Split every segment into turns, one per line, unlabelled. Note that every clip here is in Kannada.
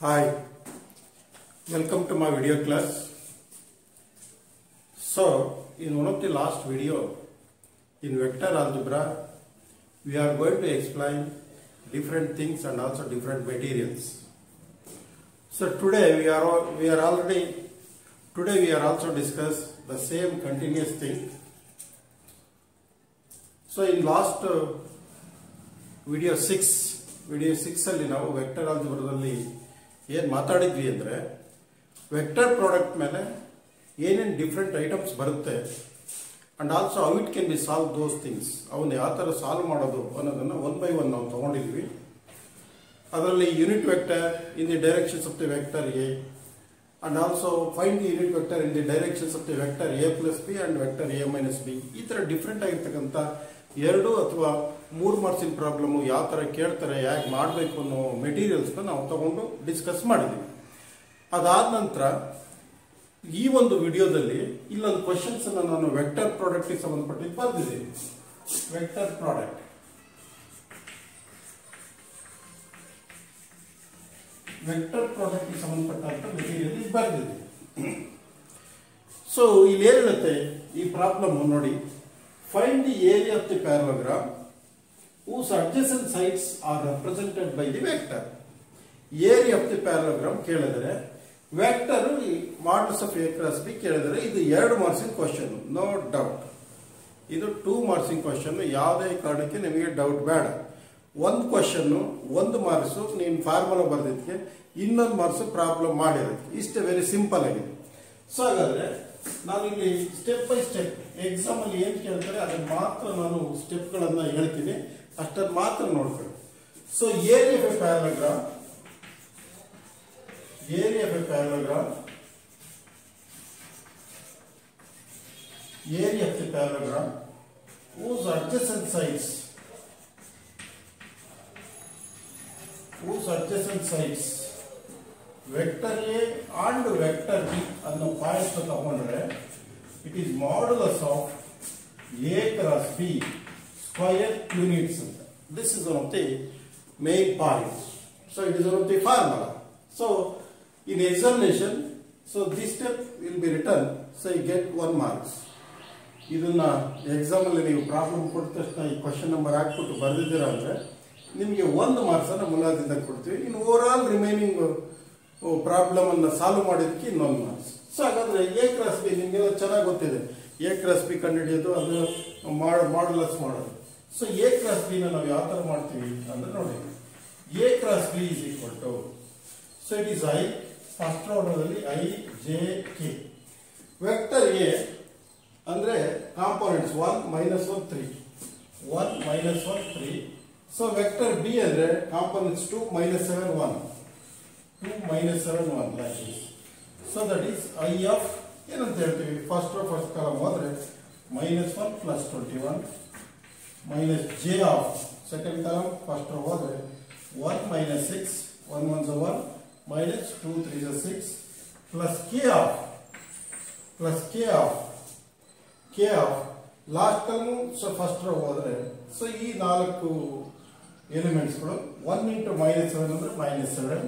Hi, welcome to my video class. So, in one of the last video, in vector algebra, we are going to explain different things and also different materials. So today we are all, we are already today we are also discuss the same continuous thing. So in last uh, video six video ಸಿಕ್ಸಲ್ಲಿ ನಾವು ವೆಕ್ಟರ್ ಆಲ್ಜಿಬ್ರದಲ್ಲಿ ಏನು ಮಾತಾಡಿದ್ವಿ ಅಂದರೆ ವೆಕ್ಟರ್ ಪ್ರಾಡಕ್ಟ್ ಮೇಲೆ ಏನೇನು ಡಿಫ್ರೆಂಟ್ ಐಟಮ್ಸ್ ಬರುತ್ತೆ and also how it can be solve those things ಅವನ್ನ ಯಾವ ಥರ ಸಾಲ್ವ್ ಮಾಡೋದು ಅನ್ನೋದನ್ನು ಒನ್ ಬೈ ಒನ್ ನಾವು ತೊಗೊಂಡಿದ್ವಿ. ಅದರಲ್ಲಿ unit vector in the directions of the vector A and also find the unit vector in the directions of the vector A plus B and vector A minus B ಈ ಥರ ಡಿಫ್ರೆಂಟ್ ಆಗಿರ್ತಕ್ಕಂಥ ಎರಡು ಅಥವಾ ಮೂರು ಮಾರ್ಕ್ಸಿನ ಪ್ರಾಬ್ಲಮ್ಮು ಯಾವ ಥರ ಕೇಳ್ತಾರೆ, ಯಾಕೆ ಮಾಡಬೇಕು ಅನ್ನೋ ಮೆಟೀರಿಯಲ್ಸ್ನ ನಾವು ತಗೊಂಡು ಡಿಸ್ಕಸ್ ಮಾಡಿದ್ದೀವಿ ಅದಾದ ನಂತರ ಈ ಒಂದು ವಿಡಿಯೋದಲ್ಲಿ ಇಲ್ಲೊಂದು ಕ್ವಶನ್ಸ್ ಅನ್ನು ನಾನು ವೆಕ್ಟರ್ ಪ್ರಾಡಕ್ಟ್ಗೆ ಸಂಬಂಧಪಟ್ಟಿದ್ದು ಬರ್ದಿದ್ದೀನಿ ವೆಕ್ಟರ್ ಪ್ರಾಡಕ್ಟ್ ವೆಕ್ಟರ್ ಪ್ರಾಡಕ್ಟ್ಗೆ ಸಂಬಂಧಪಟ್ಟಂತ ಮೆಟೀರಿಯಲ್ ಇದು ಬರ್ತಿದೆ ಸೊ ಇಲ್ಲಿ ಏನಿರುತ್ತೆ ಈ ಪ್ರಾಬ್ಲಮ್ ನೋಡಿ. Find the area of the parallelogram whose adjacent sides are represented by the vector. Area of the parallelogram ಕೇಳಿದರೆ vector modulus of A cross B ಕೇಳಿದರೆ, ಇದು ಎರಡು ಮಾರ್ಕ್ಸಿನ ಕ್ವಶನ್ ನೋ ಡೌಟ್ ಇದು ಟೂ ಮಾರ್ಕ್ಸಿನ ಕ್ವಶನ್ ಯಾವುದೇ ಕಾರಣಕ್ಕೆ ನಿಮಗೆ ಡೌಟ್ ಬೇಡ. ಒಂದು ಕ್ವಶನ್ನು ಒಂದು ಮಾರ್ಕ್ಸು ನೀನು ಫಾರ್ಮುಲಾ ಬರೆದಿದ್ದಕ್ಕೆ ಇನ್ನೊಂದು ಮಾರ್ಕ್ಸು ಪ್ರಾಬ್ಲಮ್ ಮಾಡಿರೋದು ಇಷ್ಟೇ ವೆರಿ ಸಿಂಪಲ್ ಆಗಿದೆ. ಸೊ ಹಾಗಾದರೆ ನಾನು ಇಲ್ಲಿ ಸ್ಟೆಪ್ ಬೈ ಸ್ಟೆಪ್ ಎಕ್ಸಾಮಲ್ಲಿ ಏನು ಕೇಳ್ತಾರೆ, ಅದನ್ನು ಮಾತ್ರ ನಾನು ಸ್ಟೆಪ್ಗಳನ್ನು ಹೇಳ್ತೀನಿ. ಅಷ್ಟನ್ನು ಮಾತ್ರ ನೋಡ್ಕೊಳ್ಳಿ so area of a parallelogram area of a parallelogram area of the parallelogram whose adjacent sides whose adjacent sides vector A and vector B ಅನ್ನೋ ಪಾಯಿಂಟ್ ತಗೊಂಡ್ರೆ it is modulus of A cross B square units ಅಂತ this is one of the main point so it is one of the formula so in examination so this step will be written so you get one marks ಇದನ್ನ ಎಕ್ಸಾಮಲ್ಲಿ ನೀವು ಪ್ರಾಬ್ಲಮ್ ಕೊಟ್ಟ ತಕ್ಷಣ ಈ ಕ್ವಶನ್ ನಂಬರ್ ಹಾಕ್ಬಿಟ್ಟು ಬರೆದಿದ್ದೀರಾ ಅಂದರೆ, ನಿಮಗೆ ಒಂದು ಮಾರ್ಕ್ಸನ್ನು ಮುಲಾದಿಂದ ಕೊಡ್ತೀವಿ. ಇನ್ನು ಓವರ್ ಆಲ್ ರಿಮೈನಿಂಗ್ ಪ್ರಾಬ್ಲಮನ್ನು ಸಾಲ್ವ್ ಮಾಡಿದ್ದಕ್ಕೆ ಇನ್ನೊಂದು ಮಾರ್ಕ್ಸ್ ಸೊ ಹಾಗಾದ್ರೆ ಎ ಕ್ರಾಸ್ ಬಿ ನಿಮಗೆಲ್ಲ ಚೆನ್ನಾಗಿ ಗೊತ್ತಿದೆ. ಎ ಕ್ರಾಸ್ ಬಿ ಕಂಡುಹಿಡಿಯೋದು, ಅದು ಮಾಡಲಸ್ ಮಾಡೋದು. ಸೊ ಎ ಕ್ರಾಸ್ ಬಿ ನಾವು ಯಾವ ತರ ಮಾಡ್ತೀವಿ ಅಂದ್ರೆ ನೋಡಿ. A cross B is equal to so it is I first ಆರ್ಡರ್ನಲ್ಲಿ I J K vector A ಅಂದ್ರೆ components one minus one three one minus one three so vector B ಅಂದ್ರೆ components two minus seven one two minus seven one like so that is I of ಏನಂತ ಹೇಳ್ತೀವಿ? ಫಸ್ಟ್ ಫಸ್ಟ್ ಕಾಲಮ್ ಹೋದ್ರೆ minus one plus twenty one minus j of second column first row ಹೋದ್ರೆ 1 minus 6 1 1 is 1 minus 2 3 is 6 plus k of plus k of k of last column so first row ಹೋದ್ರೆ so ಈ ನಾಲ್ಕು ಎಲಿಮೆಂಟ್ಸ್ ಗಳು 1 into minus 7 ಅಂದ್ರೆ minus 7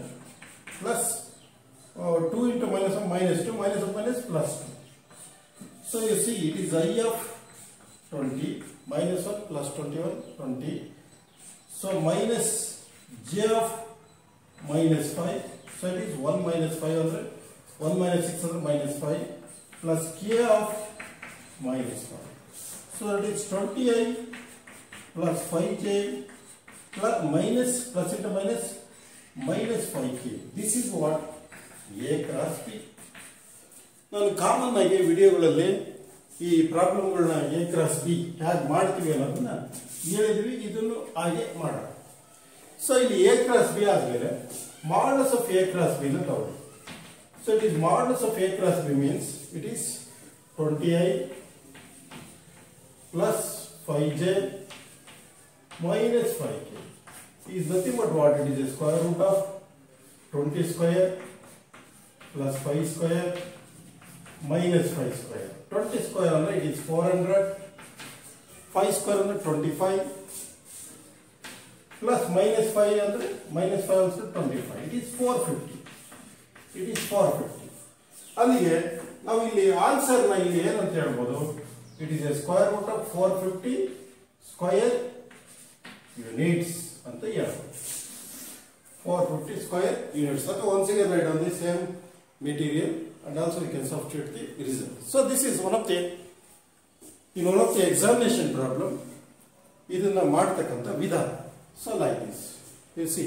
plus uh, 2 into minus 1 minus 2 minus 1 minus plus 2 so you see it is i of 20 minus 1 plus 21 20 so minus j of minus 5 so it is 1 minus 500 1 minus 600 minus 5 plus k of minus 5 so it is 20i plus 5j plus minus plus into minus minus 5k this is what a cross b ನಾನು ಕಾಮನ್ ಆಗಿ ವಿಡಿಯೋಗಳಲ್ಲಿ ಈ ಪ್ರಾಬ್ಲಮ್ಗಳನ್ನ ಎ ಕ್ರಾಸ್ ಬಿ ಹೇಗೆ ಮಾಡ್ತೀವಿ ಅನ್ನೋದನ್ನ ಹೇಳಿದ್ವಿ, ಇದನ್ನು ಹಾಗೆ ಮಾಡೋಣ. ಸೊ ಇಲ್ಲಿ ಎ ಕ್ರಾಸ್ ಬಿ ಆದ್ಮೇಲೆ modulus of A cross B ನ ತಗೊಳ್ಳಿ. So it is modulus of A cross B means it is twenty I plus 5j minus 5k is nothing but what it is? A square root of 20 square plus 5 square minus 5 square 20 square ಅಂದ್ರೆ it is 400 5 square ಅಂದ್ರೆ 25 plus minus 5 ಅಂದ್ರೆ minus 5 also 25 it is 450 it is four fifty ಅಲ್ಲಿಗೆ ನಾವು ಇಲ್ಲಿ ಆನ್ಸರ್ನ ಇಲ್ಲಿ ಏನಂತ ಹೇಳ್ಬೋದು it is a square root of four fifty square units ಅಂತ ಹೇಳ್ಬೋದು ಫೋರ್ ಫಿಫ್ಟಿ ಸ್ಕ್ವಯರ್ ಯೂನಿಟ್ಸ್ ಅಥವಾ once again write on the same material and also we can substitute the result. So this is one of the in one of the examination problem ಇದನ್ನ ಮಾಡ್ತಕ್ಕಂಥ ವಿಧಾನ so like this you see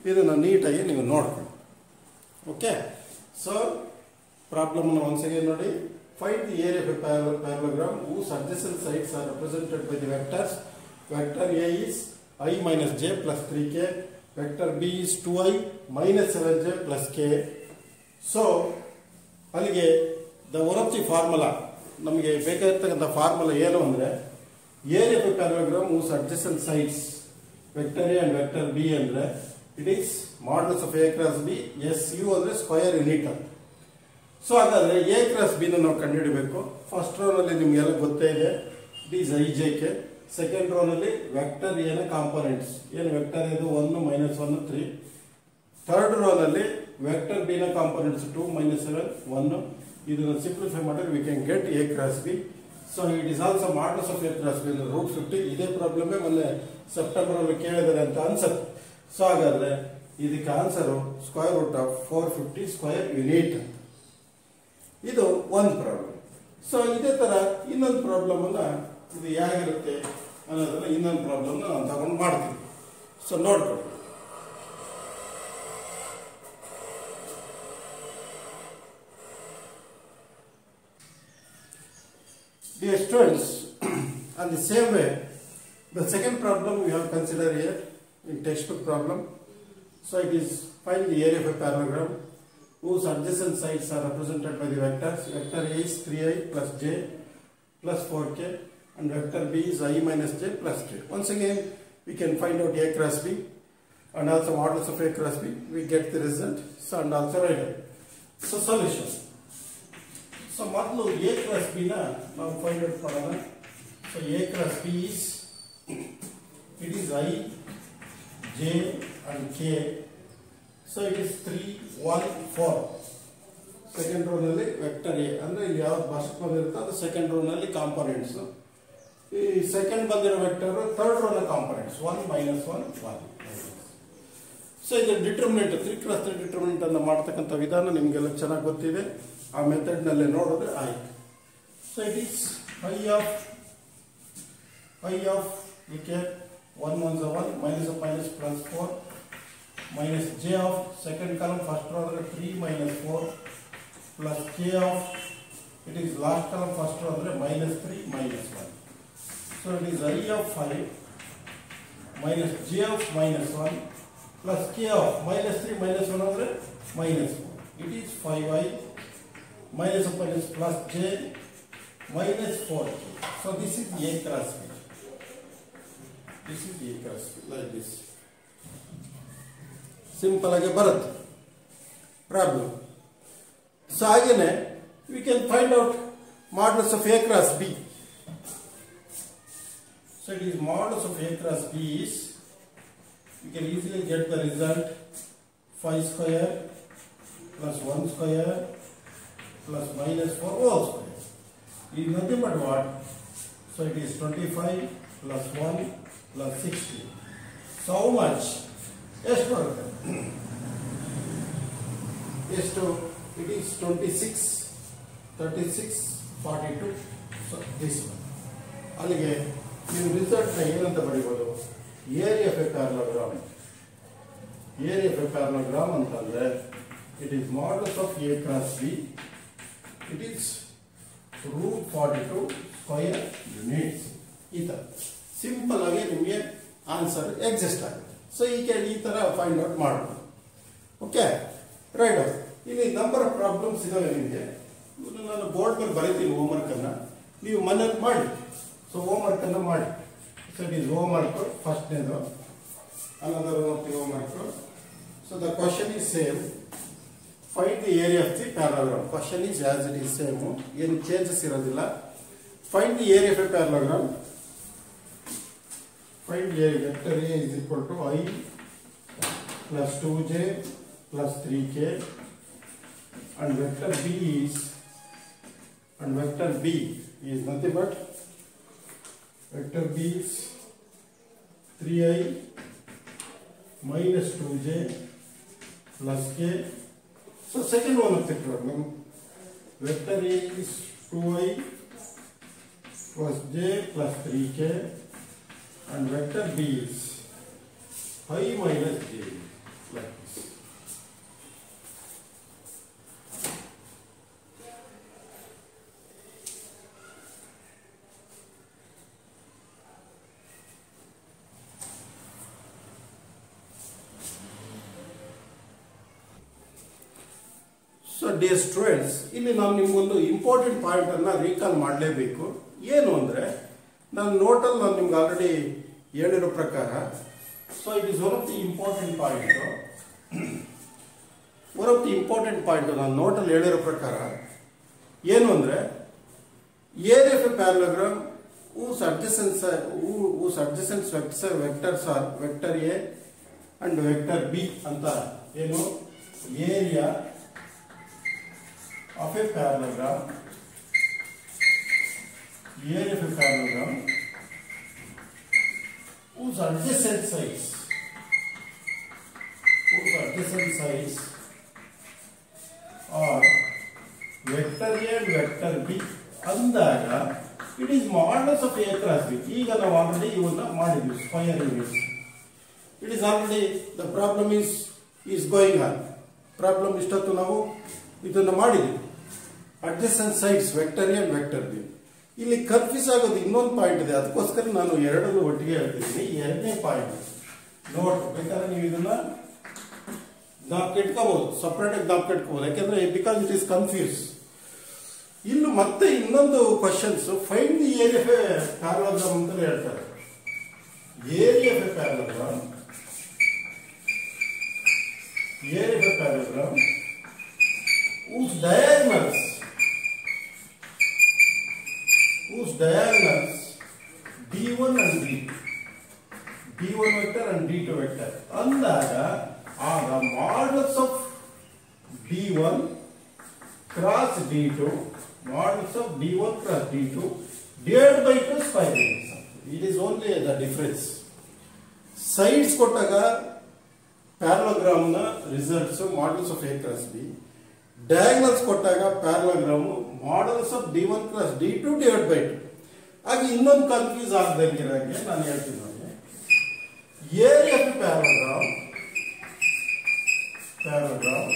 ಇದನ್ನ ನೀಟಾಗಿ ನೀವು ನೋಡ್ಕೊಳ್ಳಿ okay so problem once again ನೋಡಿ find the area of a parallelogram whose adjacent sides are represented by the vectors vector A is i minus j plus 3k vector B is 2i minus 7j plus k so ಅಲ್ಲಿಗೆ ದ ಒರಚಿ ಫಾರ್ಮುಲಾ ನಮಗೆ ಬೇಕಾಗಿರ್ತಕ್ಕಂಥ ಫಾರ್ಮುಲಾ ಏನು ಅಂದರೆ, area to a whose whose sides vector A and vector B ಅಂದರೆ it is modulus of A cross B S U ಅಂದರೆ ಸ್ಕ್ವಯರ್ ಯೂನಿಟ್ ಅಂತ. ಸೊ ಹಾಗಾದರೆ ಎ ಕ್ರಾಸ್ ಬಿನ ನಾವು ಕಂಡುಹಿಡಬೇಕು. ಫಸ್ಟ್ ರೋನಲ್ಲಿ ನಿಮಗೆಲ್ಲ ಗೊತ್ತೇ ಇದೆ it is I J K second ರೋನಲ್ಲಿ vector ಏನ ಕಾಂಪೋನೆಂಟ್ಸ್ ಏನು ವೆಕ್ಟರ್ ಇದು one minus one three third row ನಲ್ಲಿ ವೆಕ್ಟರ್ b ನ components two minus seven one ಇದನ್ನ ಸಿಂಪ್ಲಿಫೈ ಮಾಡಿದ್ರೆ we can get A cross B so it is also modulus of A cross B root fifty ಇದೇ ಪ್ರಾಬ್ಲಮ್ ಮೊನ್ನೆ ಸೆಪ್ಟೆಂಬರ್ ಅಲ್ಲಿ ಕೇಳಿದ್ದಾರೆ ಅಂತ ಅನ್ಸುತ್ತೆ. ಸೊ ಹಾಗಾದ್ರೆ ಇದಕ್ಕೆ answer square root of four fifty square unit ಅಂತ ಇದು ಒಂದು ಪ್ರಾಬ್ಲಮ್ ಸೊ ಇದೇ ತರ ಇನ್ನೊಂದು ಪ್ರಾಬ್ಲಮ್ ಇದು ಹೇಗಿರುತ್ತೆ ಅನ್ನೋದನ್ನ ಇನ್ನೊಂದು ಪ್ರಾಬ್ಲಮ್ ನಾನು ತಗೊಂಡು ಮಾಡ್ತೀನಿ. ಸೊ ನೋಡ್ಕೊಳ್ಳಿ. Dear students, on the same way, the second problem we have considered here in textbook problem. So it is find the area of a parallelogram whose adjacent sides are represented by the vectors. Vector A is 3i plus j plus 4k and vector B is i minus j plus k. Once again, we can find out A cross B and also modulus of A cross B. We get the result so and also write it. So solution. So ಮೊದಲು ಎ ಕ್ರಾಸ್ ಬಿ ನ ನಾವು ಫೈಂಡ್ ಔಟ್ ಮಾಡೋಣ so A cross B is it is I J and K so it is three one four second ರೋನಲ್ಲಿ vector A ಅಂದ್ರೆ ಇಲ್ಲಿ ಯಾವ್ದು ಫಸ್ಟ್ ಬಂದಿರುತ್ತೋ ಅದು ಸೆಕೆಂಡ್ ರೋನಲ್ಲಿ ಕಾಂಪೋನೆಂಟ್ಸ್ ಈ ಸೆಕೆಂಡ್ ಬಂದಿರೋ vector third ರೋನ components one minus one one so ಇದು determinant three cross three determinant ಅನ್ನು ಮಾಡ್ತಕ್ಕಂಥ ವಿಧಾನ ನಿಮಗೆಲ್ಲ ಚೆನ್ನಾಗಿ ಗೊತ್ತಿದೆ. ಆ ಮೆಥಡ್ನಲ್ಲಿ ನೋಡಿದ್ರೆ ಆಯ್ತು so it is i of i of k one one one minus minus plus four minus j of second column first row ಅಂದರೆ three minus four plus k of it is last column first row ಅಂದರೆ minus three minus one so it is i of five minus j of minus one plus k of minus three minus one ಅಂದರೆ minus four it is five i minus of minus plus j minus 4k. So this is A cross B. This is A cross B like this. Simple ಆಗಿ ಬರುತ್ತೆ ಪ್ರಾಬ್ಲಮ್ ಸೊ ಹಾಗೇನೆ we can find out modulus of A cross B so it is modulus of A cross B is you can easily get the result five square plus one square plus minus 4 whole square is nothing but what? So it is 25 plus 1 plus 60. So how much? ಎಷ್ಟು ಬರುತ್ತೆ ಎಷ್ಟು it is twenty six thirty six forty two so this one ಅಲ್ಲಿಗೆ ನೀವು ರಿಸಲ್ಟ್ನ ಏನಂತ ಬರೀಬೋದು area of a parallelogram area of a parallelogram ಅಂತಂದ್ರೆ it is modulus of A cross B it is root 42 square units ಈ ಥರ ಸಿಂಪಲ್ ಆಗಿ ನಿಮಗೆ ಆನ್ಸರ್ ಎಕ್ಸಿಸ್ಟ್ ಆಗುತ್ತೆ. ಸೊ ಈ ಕ್ಯಾನ್ ಈ ಥರ ಫೈಂಡ್ ಔಟ್ ಮಾಡ್ಬೋದು. ಓಕೆ ರೈಟ್ ಇಲ್ಲಿ ನಂಬರ್ ಆಫ್ ಪ್ರಾಬ್ಲಮ್ಸ್ ಇದಾವೆ ನಿಮಗೆ. ನಾನು ಬೋರ್ಡ್ ಮೇಲೆ ಬರೀತೀನಿ ಹೋಮ್ವರ್ಕ್ ನೀವು ಮನೇಲಿ ಮಾಡಿ. ಸೊ ಹೋಮ್ವರ್ಕ್ ಅನ್ನ ಮಾಡಿ. So it is homework ಫಸ್ಟ್ನೇದು another homework so the question is same find the area of the parallelogram question is as it is same ಏನು ಚೇಂಜಸ್ ಇರೋದಿಲ್ಲ find the area of a parallelogram find area vector A is equal to i plus two j plus three k and vector b is and vector b is nothing but vector b is 3i minus 2j plus k so second one of the problem vector a is 2i plus j plus 3k and vector b is i minus j dear students ಇಲ್ಲಿ ನಾನು ನಿಮ್ಗೊಂದು ಇಂಪಾರ್ಟೆಂಟ್ ಪಾಯಿಂಟ್ ಅನ್ನ ರೀಕಾಲ್ ಮಾಡಲೇಬೇಕು. ಏನು ಅಂದ್ರೆ ನಾನು ನೋಟಲ್ಲಿ ನಾನು ನಿಮ್ಗೆ ಆಲ್ರೆಡಿ ಹೇಳಿರೋ ಪ್ರಕಾರ so it is one of the important point one of the important point ನಾನು ನೋಟಲ್ಲಿ ಹೇಳಿರೋ ಪ್ರಕಾರ ಏನು ಅಂದ್ರೆ area of a parallelogram whose adjacent who, whose vector are vector A and vector B ಅಂತ ಏನು? Area of a parallelogram area of a parallelogram whose adjacent sides whose adjacent sides are vector A and vector B ಅಂದಾಗ it is modulus of A cross B ಈಗ ನಾವು ಆಲ್ರೆಡಿ ಇವನ್ನ ಮಾಡಿದ್ವಿ square units it is already the problem is is going on problem ಇಷ್ಟೊತ್ತು ನಾವು ಇದನ್ನು ಮಾಡಿದ್ವಿ adjacent sides vector A vector B ಇಲ್ಲಿ ಕನ್ಫ್ಯೂಸ್ ಆಗೋದು ಇನ್ನೊಂದು ಪಾಯಿಂಟ್ ಇದೆ ಅದಕ್ಕೋಸ್ಕರ ನಾನು ಎರಡನ್ನು ಒಟ್ಟಿಗೆ ಹೇಳ್ತಿದ್ದೀನಿ ಎರಡನೇ ಪಾಯಿಂಟ್ ನೋಟ್ ಬೇಕಾದ್ರೆ ನೀವು ಇದನ್ನ ಜ್ಞಾಪಕ ಇಟ್ಕೋಬಹುದು ಸಪ್ರೇಟ್ ಆಗಿ ಜ್ಞಾಪಕ ಇಟ್ಕೋಬಹುದು ಯಾಕೆಂದ್ರೆ ಬಿಕಾಸ್ ಇಟ್ ಇಸ್ ಕನ್ಫ್ಯೂಸ್ ಇನ್ನು ಮತ್ತೆ ಇನ್ನೊಂದು questions find the area parallelogram ಅಂತ ಹೇಳ್ತಾರೆ area parallelogram area parallelogram whose diagonals whose diagonals d1 and d2 d1 vector and d2 vector ಅಂದಾಗ ಆಗ modulus of d1 cross d2 modulus of d1 cross d2 divided by 2 square units it is only the difference sides ಕೊಟ್ಟಾಗ ಪ್ಯಾರಲೋಗ್ರಾಮ್ ನ results modulus of A cross B diagonals ಕೊಟ್ಟಾಗ parallelogram modulus of d one cross d two divide by two ಹಾಗೆ ಇನ್ನೊಂದು ಕನ್ಫ್ಯೂಸ್ ಆಗದಂಗಿರಂಗೆ ನಾನು ಹೇಳ್ತೀನಿ ನೋಡಿ area of parallelogram parallelogram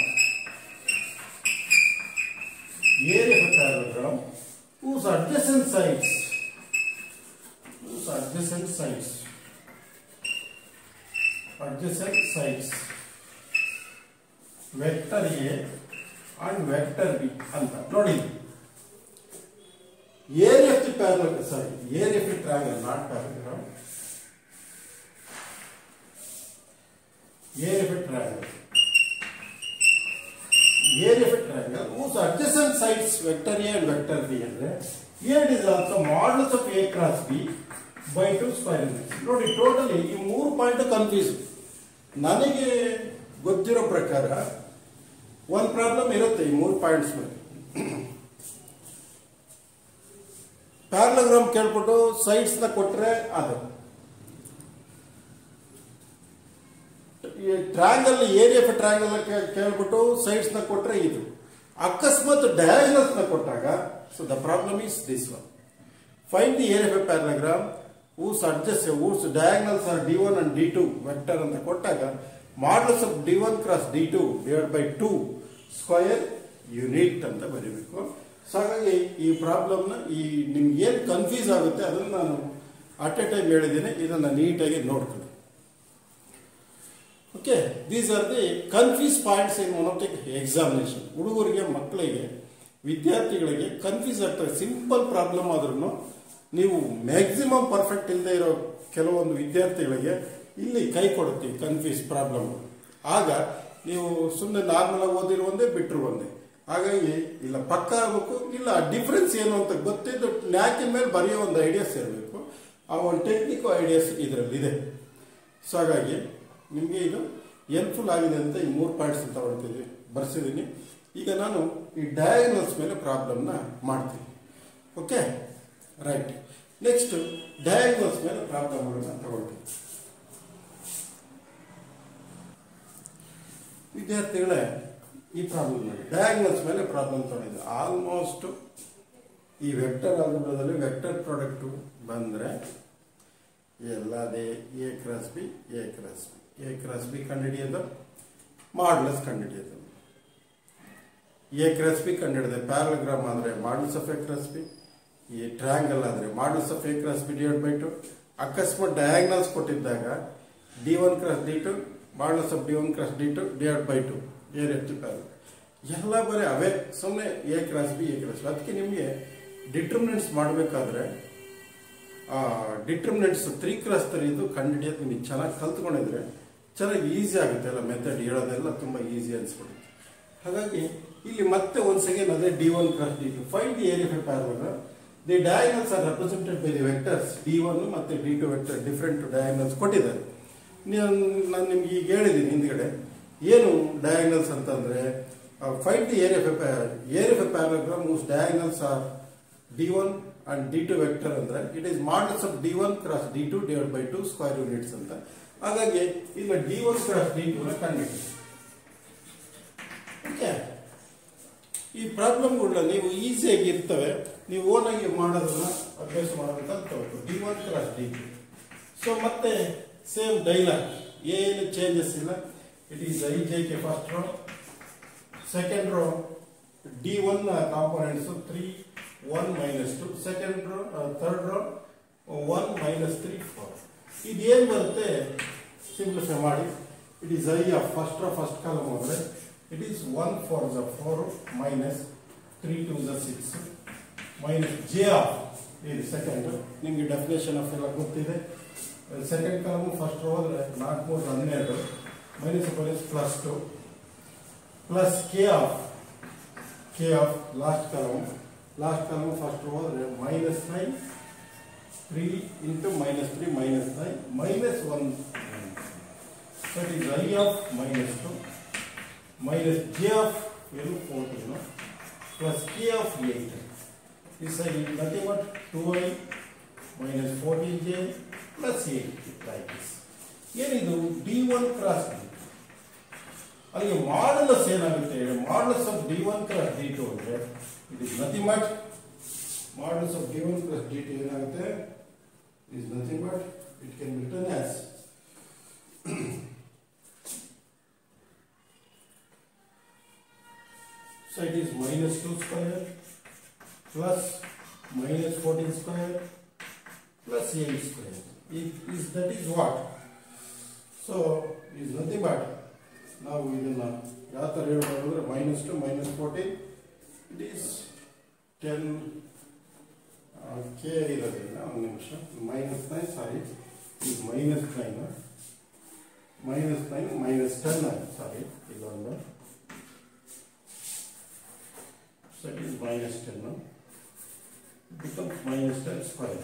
area of parallelogram whose adjacent sides whose adjacent sides adjacent sides vector A and vector B ಅಂತ ನೋಡಿ area of the parallel sorry area of the triangle not parallelogram area of the triangle area of the triangle whose adjacent sides vector A and vector B ಅಂದ್ರೆ here it is also modulus of A cross B by 2 square units ನೋಡಿ ಟೋಟಲಿ ಈ ಮೂರು ಪಾಯಿಂಟ್ ಕನ್ಫ್ಯೂಸ್ ನನಗೆ ಗೊತ್ತಿರೋ ಪ್ರಕಾರ ಒಂದು ಪ್ರಾಬ್ಲಮ್ ಇರುತ್ತೆ ಈ ಮೂರು ಪಾಯಿಂಟ್ಸ್ ಮೇಲೆ ಪ್ಯಾರಲೋಗ್ರಾಮ್ ಕೇಳ್ಬಿಟ್ಟು ಸೈಡ್ಸ್ನ ಕೊಟ್ರೆ ಅದು. ಟ್ರ್ಯಾಂಗಲ್ ಏರಿಯಾ ಆಫ್ ಟ್ರ್ಯಾಂಗಲ್ ಕೇಳ್ಬಿಟ್ಟು ಸೈಡ್ಸ್ನ ಕೊಟ್ರೆ ಇದು. ಅಕಸ್ಮಾತ್ ಡಯಾಗ್ನಲ್ಸ್ನ ಕೊಟ್ಟಾಗ so the problem is this one find the area of parallelogram whose adjacent whose diagonals are D one and D two vector ಅಂತ ಕೊಟ್ಟಾಗ modulus of D one cross D two divide by two square unit ಅಂತ ಬರೀಬೇಕು. ಸೊ ಹಾಗಾಗಿ ಈ ಪ್ರಾಬ್ಲಮ್ನ ಈ ನಿಮ್ಗೆ ಏನು ಕನ್ಫ್ಯೂಸ್ ಆಗುತ್ತೆ ಅದನ್ನು ನಾನು ಅಟ್ ಎ ಟೈಮ್ ಹೇಳಿದ್ದೀನಿ. ಇದನ್ನು ನೀಟಾಗಿ ನೋಡ್ಕೊಳ್ಳಿ. Okay these are the confuse points in one of the examination ಹುಡುಗರಿಗೆ, ಮಕ್ಕಳಿಗೆ, ವಿದ್ಯಾರ್ಥಿಗಳಿಗೆ ಕನ್ಫ್ಯೂಸ್ ಆಗ್ತಾರೆ ಸಿಂಪಲ್ ಪ್ರಾಬ್ಲಮ್ ಆದ್ರೂ ನೀವು ಮ್ಯಾಕ್ಸಿಮಮ್ ಪರ್ಫೆಕ್ಟ್ ಇಲ್ಲದೆ ಇರೋ ಕೆಲವೊಂದು ವಿದ್ಯಾರ್ಥಿಗಳಿಗೆ ಇಲ್ಲಿ ಕೈ ಕೊಡುತ್ತೆ ಕನ್ಫ್ಯೂಸ್ ಪ್ರಾಬ್ಲಮ್ ಆಗ ನೀವು ಸುಮ್ಮನೆ ನಾರ್ಮಲ್ ಆಗಿ ಓದಿರೋ ಒಂದೇ ಬಿಟ್ಟರು ಒಂದೇ. ಹಾಗಾಗಿ ಇಲ್ಲ, ಪಕ್ಕ ಆಗಬೇಕು, ಇಲ್ಲ ಡಿಫ್ರೆನ್ಸ್ ಏನು ಅಂತ ಗೊತ್ತಿದ್ದು ನ್ಯಾಕಿನ ಮೇಲೆ ಬರೆಯೋ ಒಂದು ಐಡಿಯಾಸ್ ಇರಬೇಕು. ಆ ಒಂದು ಟೆಕ್ನಿಕ್ ಐಡಿಯಾಸ್ ಇದರಲ್ಲಿ ಇದೆ. ಸೊ ಹಾಗಾಗಿ ನಿಮಗೆ ಇದು ಹೆಲ್ಪ್ಫುಲ್ ಆಗಿದೆ ಅಂತ ಈ ಮೂರು ಪಾಯಿಂಟ್ಸ್ ಅಂತ ತಗೊಳ್ತಿದ್ವಿ ಬರ್ಸಿದ್ದೀನಿ ಈಗ ನಾನು ಈ ಡಯಾಗ್ನಲ್ಸ್ ಮೇಲೆ ಪ್ರಾಬ್ಲಮ್ನ ಮಾಡ್ತೀನಿ. ಓಕೆ ರೈಟ್ ನೆಕ್ಸ್ಟ್ ಡಯಾಗ್ನಲ್ಸ್ ಮೇಲೆ ಪ್ರಾಬ್ಲಮ್ಗಳನ್ನ ತಗೊಳ್ತೀನಿ. ವಿದ್ಯಾರ್ಥಿಗಳೇ ಈ ಪ್ರಾಬ್ಲಮ್ ಡಯಾಗ್ನಲ್ಸ್ ಮೇಲೆ ಪ್ರಾಬ್ಲಮ್ ತಗೊಂಡಿದ್ದೆ ಆಲ್ಮೋಸ್ಟ್ ಈ ವೆಕ್ಟರ್ ಆಲ್ಬ್ರದಲ್ಲಿ ವೆಕ್ಟರ್ ಪ್ರಾಡಕ್ಟು ಬಂದರೆ ಎಲ್ಲದೇ A cross B A cross B A cross B ಕಂಡುಹಿಡಿಯೋದು modulus ಕಂಡುಹಿಡಿಯೋದು. ಎ ಕ್ರಾಸ್ ಬಿ ಕಂಡುಹಿಡಿದೆ ಪ್ಯಾರಲಗ್ರಾಮ್ ಆದರೆ modulus of A cross B ಈ ಟ್ರ್ಯಾಂಗಲ್ ಆದರೆ modulus of A cross B divide by two ಅಕಸ್ಮಾತ್ diagonals ಕೊಟ್ಟಿದ್ದಾಗ D one cross D two modulus of D one cross D two divide by two A rectifier ಎಲ್ಲ ಬರೀ ಅವೇ ಸುಮ್ಮನೆ A cross B, A cross ಅದಕ್ಕೆ ನಿಮಗೆ ಡಿಟರ್ಮಿನೆಂಟ್ಸ್ ಮಾಡಬೇಕಾದ್ರೆ ಡಿಟರ್ಮಿನೆಂಟ್ಸ್ ತ್ರೀ ಕ್ರಾಸ್ ತರೀದು ಕಂಡುಹಿಡಿಯೋದು ನಿಮಗೆ ಚೆನ್ನಾಗಿ ಕಲ್ತ್ಕೊಂಡಿದ್ರೆ ಚೆನ್ನಾಗಿ ಈಸಿ ಆಗುತ್ತೆ. ಎಲ್ಲ ಮೆಥಡ್ ಹೇಳೋದೆಲ್ಲ ತುಂಬ ಈಸಿ ಅನಿಸ್ಬಿಡುತ್ತೆ. ಹಾಗಾಗಿ ಇಲ್ಲಿ ಮತ್ತೆ ಒಂದು ಸೆಕೆಂಡ್ ಅದೇ D one cross D two five the area of ಆಗುವಾಗ the diagonals are represented by the vectors D one ಮತ್ತು D two vector different diagonals ಕೊಟ್ಟಿದ್ದಾರೆ. ನಾನು ನಿಮ್ಗೆ ಈಗ ಹೇಳಿದ್ದೀನಿ ಹಿಂದ್ಗಡೆ. ಏನು ಡಯಾಗ್ನಲ್ಸ್ ಅಂತಂದ್ರೆ find the area of area of parallelogram whose diagonals are D one and D two vector ಅಂದರೆ it is modulus of D one cross D two divide by two square units ಅಂತ. ಹಾಗಾಗಿ, ಈಗ D one cross D two ಕಂಡುಹಿಡಿ okay? ಈ ಪ್ರಾಬ್ಲಮ್ಗಳನ್ನ ನೀವು ಈಸಿಯಾಗಿ ಇರ್ತವೆ, ನೀವು ಓನಾಗಿ ಮಾಡೋದನ್ನ ಅಭ್ಯಾಸ ಮಾಡೋದಂತ D one cross D two so ಮತ್ತೆ ಸೇಮ್ ಡೈಲಾಗ್ ಏನು ಚೇಂಜಸ್ ಇಲ್ಲ. It is I J row. First row second row D one components three one minus two second row third row one minus three four ಇದೇನು ಬರುತ್ತೆ? ಸಿಂಪ್ಲಿಫೈ ಮಾಡಿ. It is I of first row first column ಹೋದ್ರೆ it is one four the four minus three two the six minus J of ಇದು ಸೆಕೆಂಡ್ ನಿಮಗೆ ಡೆಫಿನೇಷನ್ ಆಫ್ ಎಲ್ಲ ಗೊತ್ತಿದೆ. ಸೆಕೆಂಡ್ ಕಾಲಮ್ ಫಸ್ಟ್ ಹೋದ್ರೆ ನಾಲ್ಕು ಮೂರು ಹನ್ನೆರಡು. Minus minus plus two plus k of k of last column last column first ಹೋದ್ರೆ minus nine three into minus three minus nine minus one that is i of minus two minus j of ಏನು fourteen plus k of eight this side is nothing but 2i minus 14j plus 8 like this. ಏನಿದು ಡಿ ಒನ್ ಕ್ರಾಸ್ ಡಿ ಅಲ್ಲಿಗೆ ಮಾಡಲಸ್ ಏನಾಗುತ್ತೆ modulus of d one cross d two ಅಂದ್ರೆ it is nothing but modulus of d one cross d two ಏನಾಗುತ್ತೆ is nothing but it can be written as so it is minus two square plus minus 14 square plus 8 square. It is that is what? So is nothing but ನಾವು ಇದನ್ನ ಯಾವ ಥರ ಹೇಳ್ಬೋದು ಅಂದರೆ minus two minus fourteen it is ten k ಇರೋದಿಲ್ಲ ಒಂದು ನಿಮಿಷ ಮೈನಸ್ ನೈನ್ ಸಾರಿ ಇದು minus nine minus nine minus ten sorry ಇಲ್ಲೊಂದು so it is minus ten becomes minus 10 square.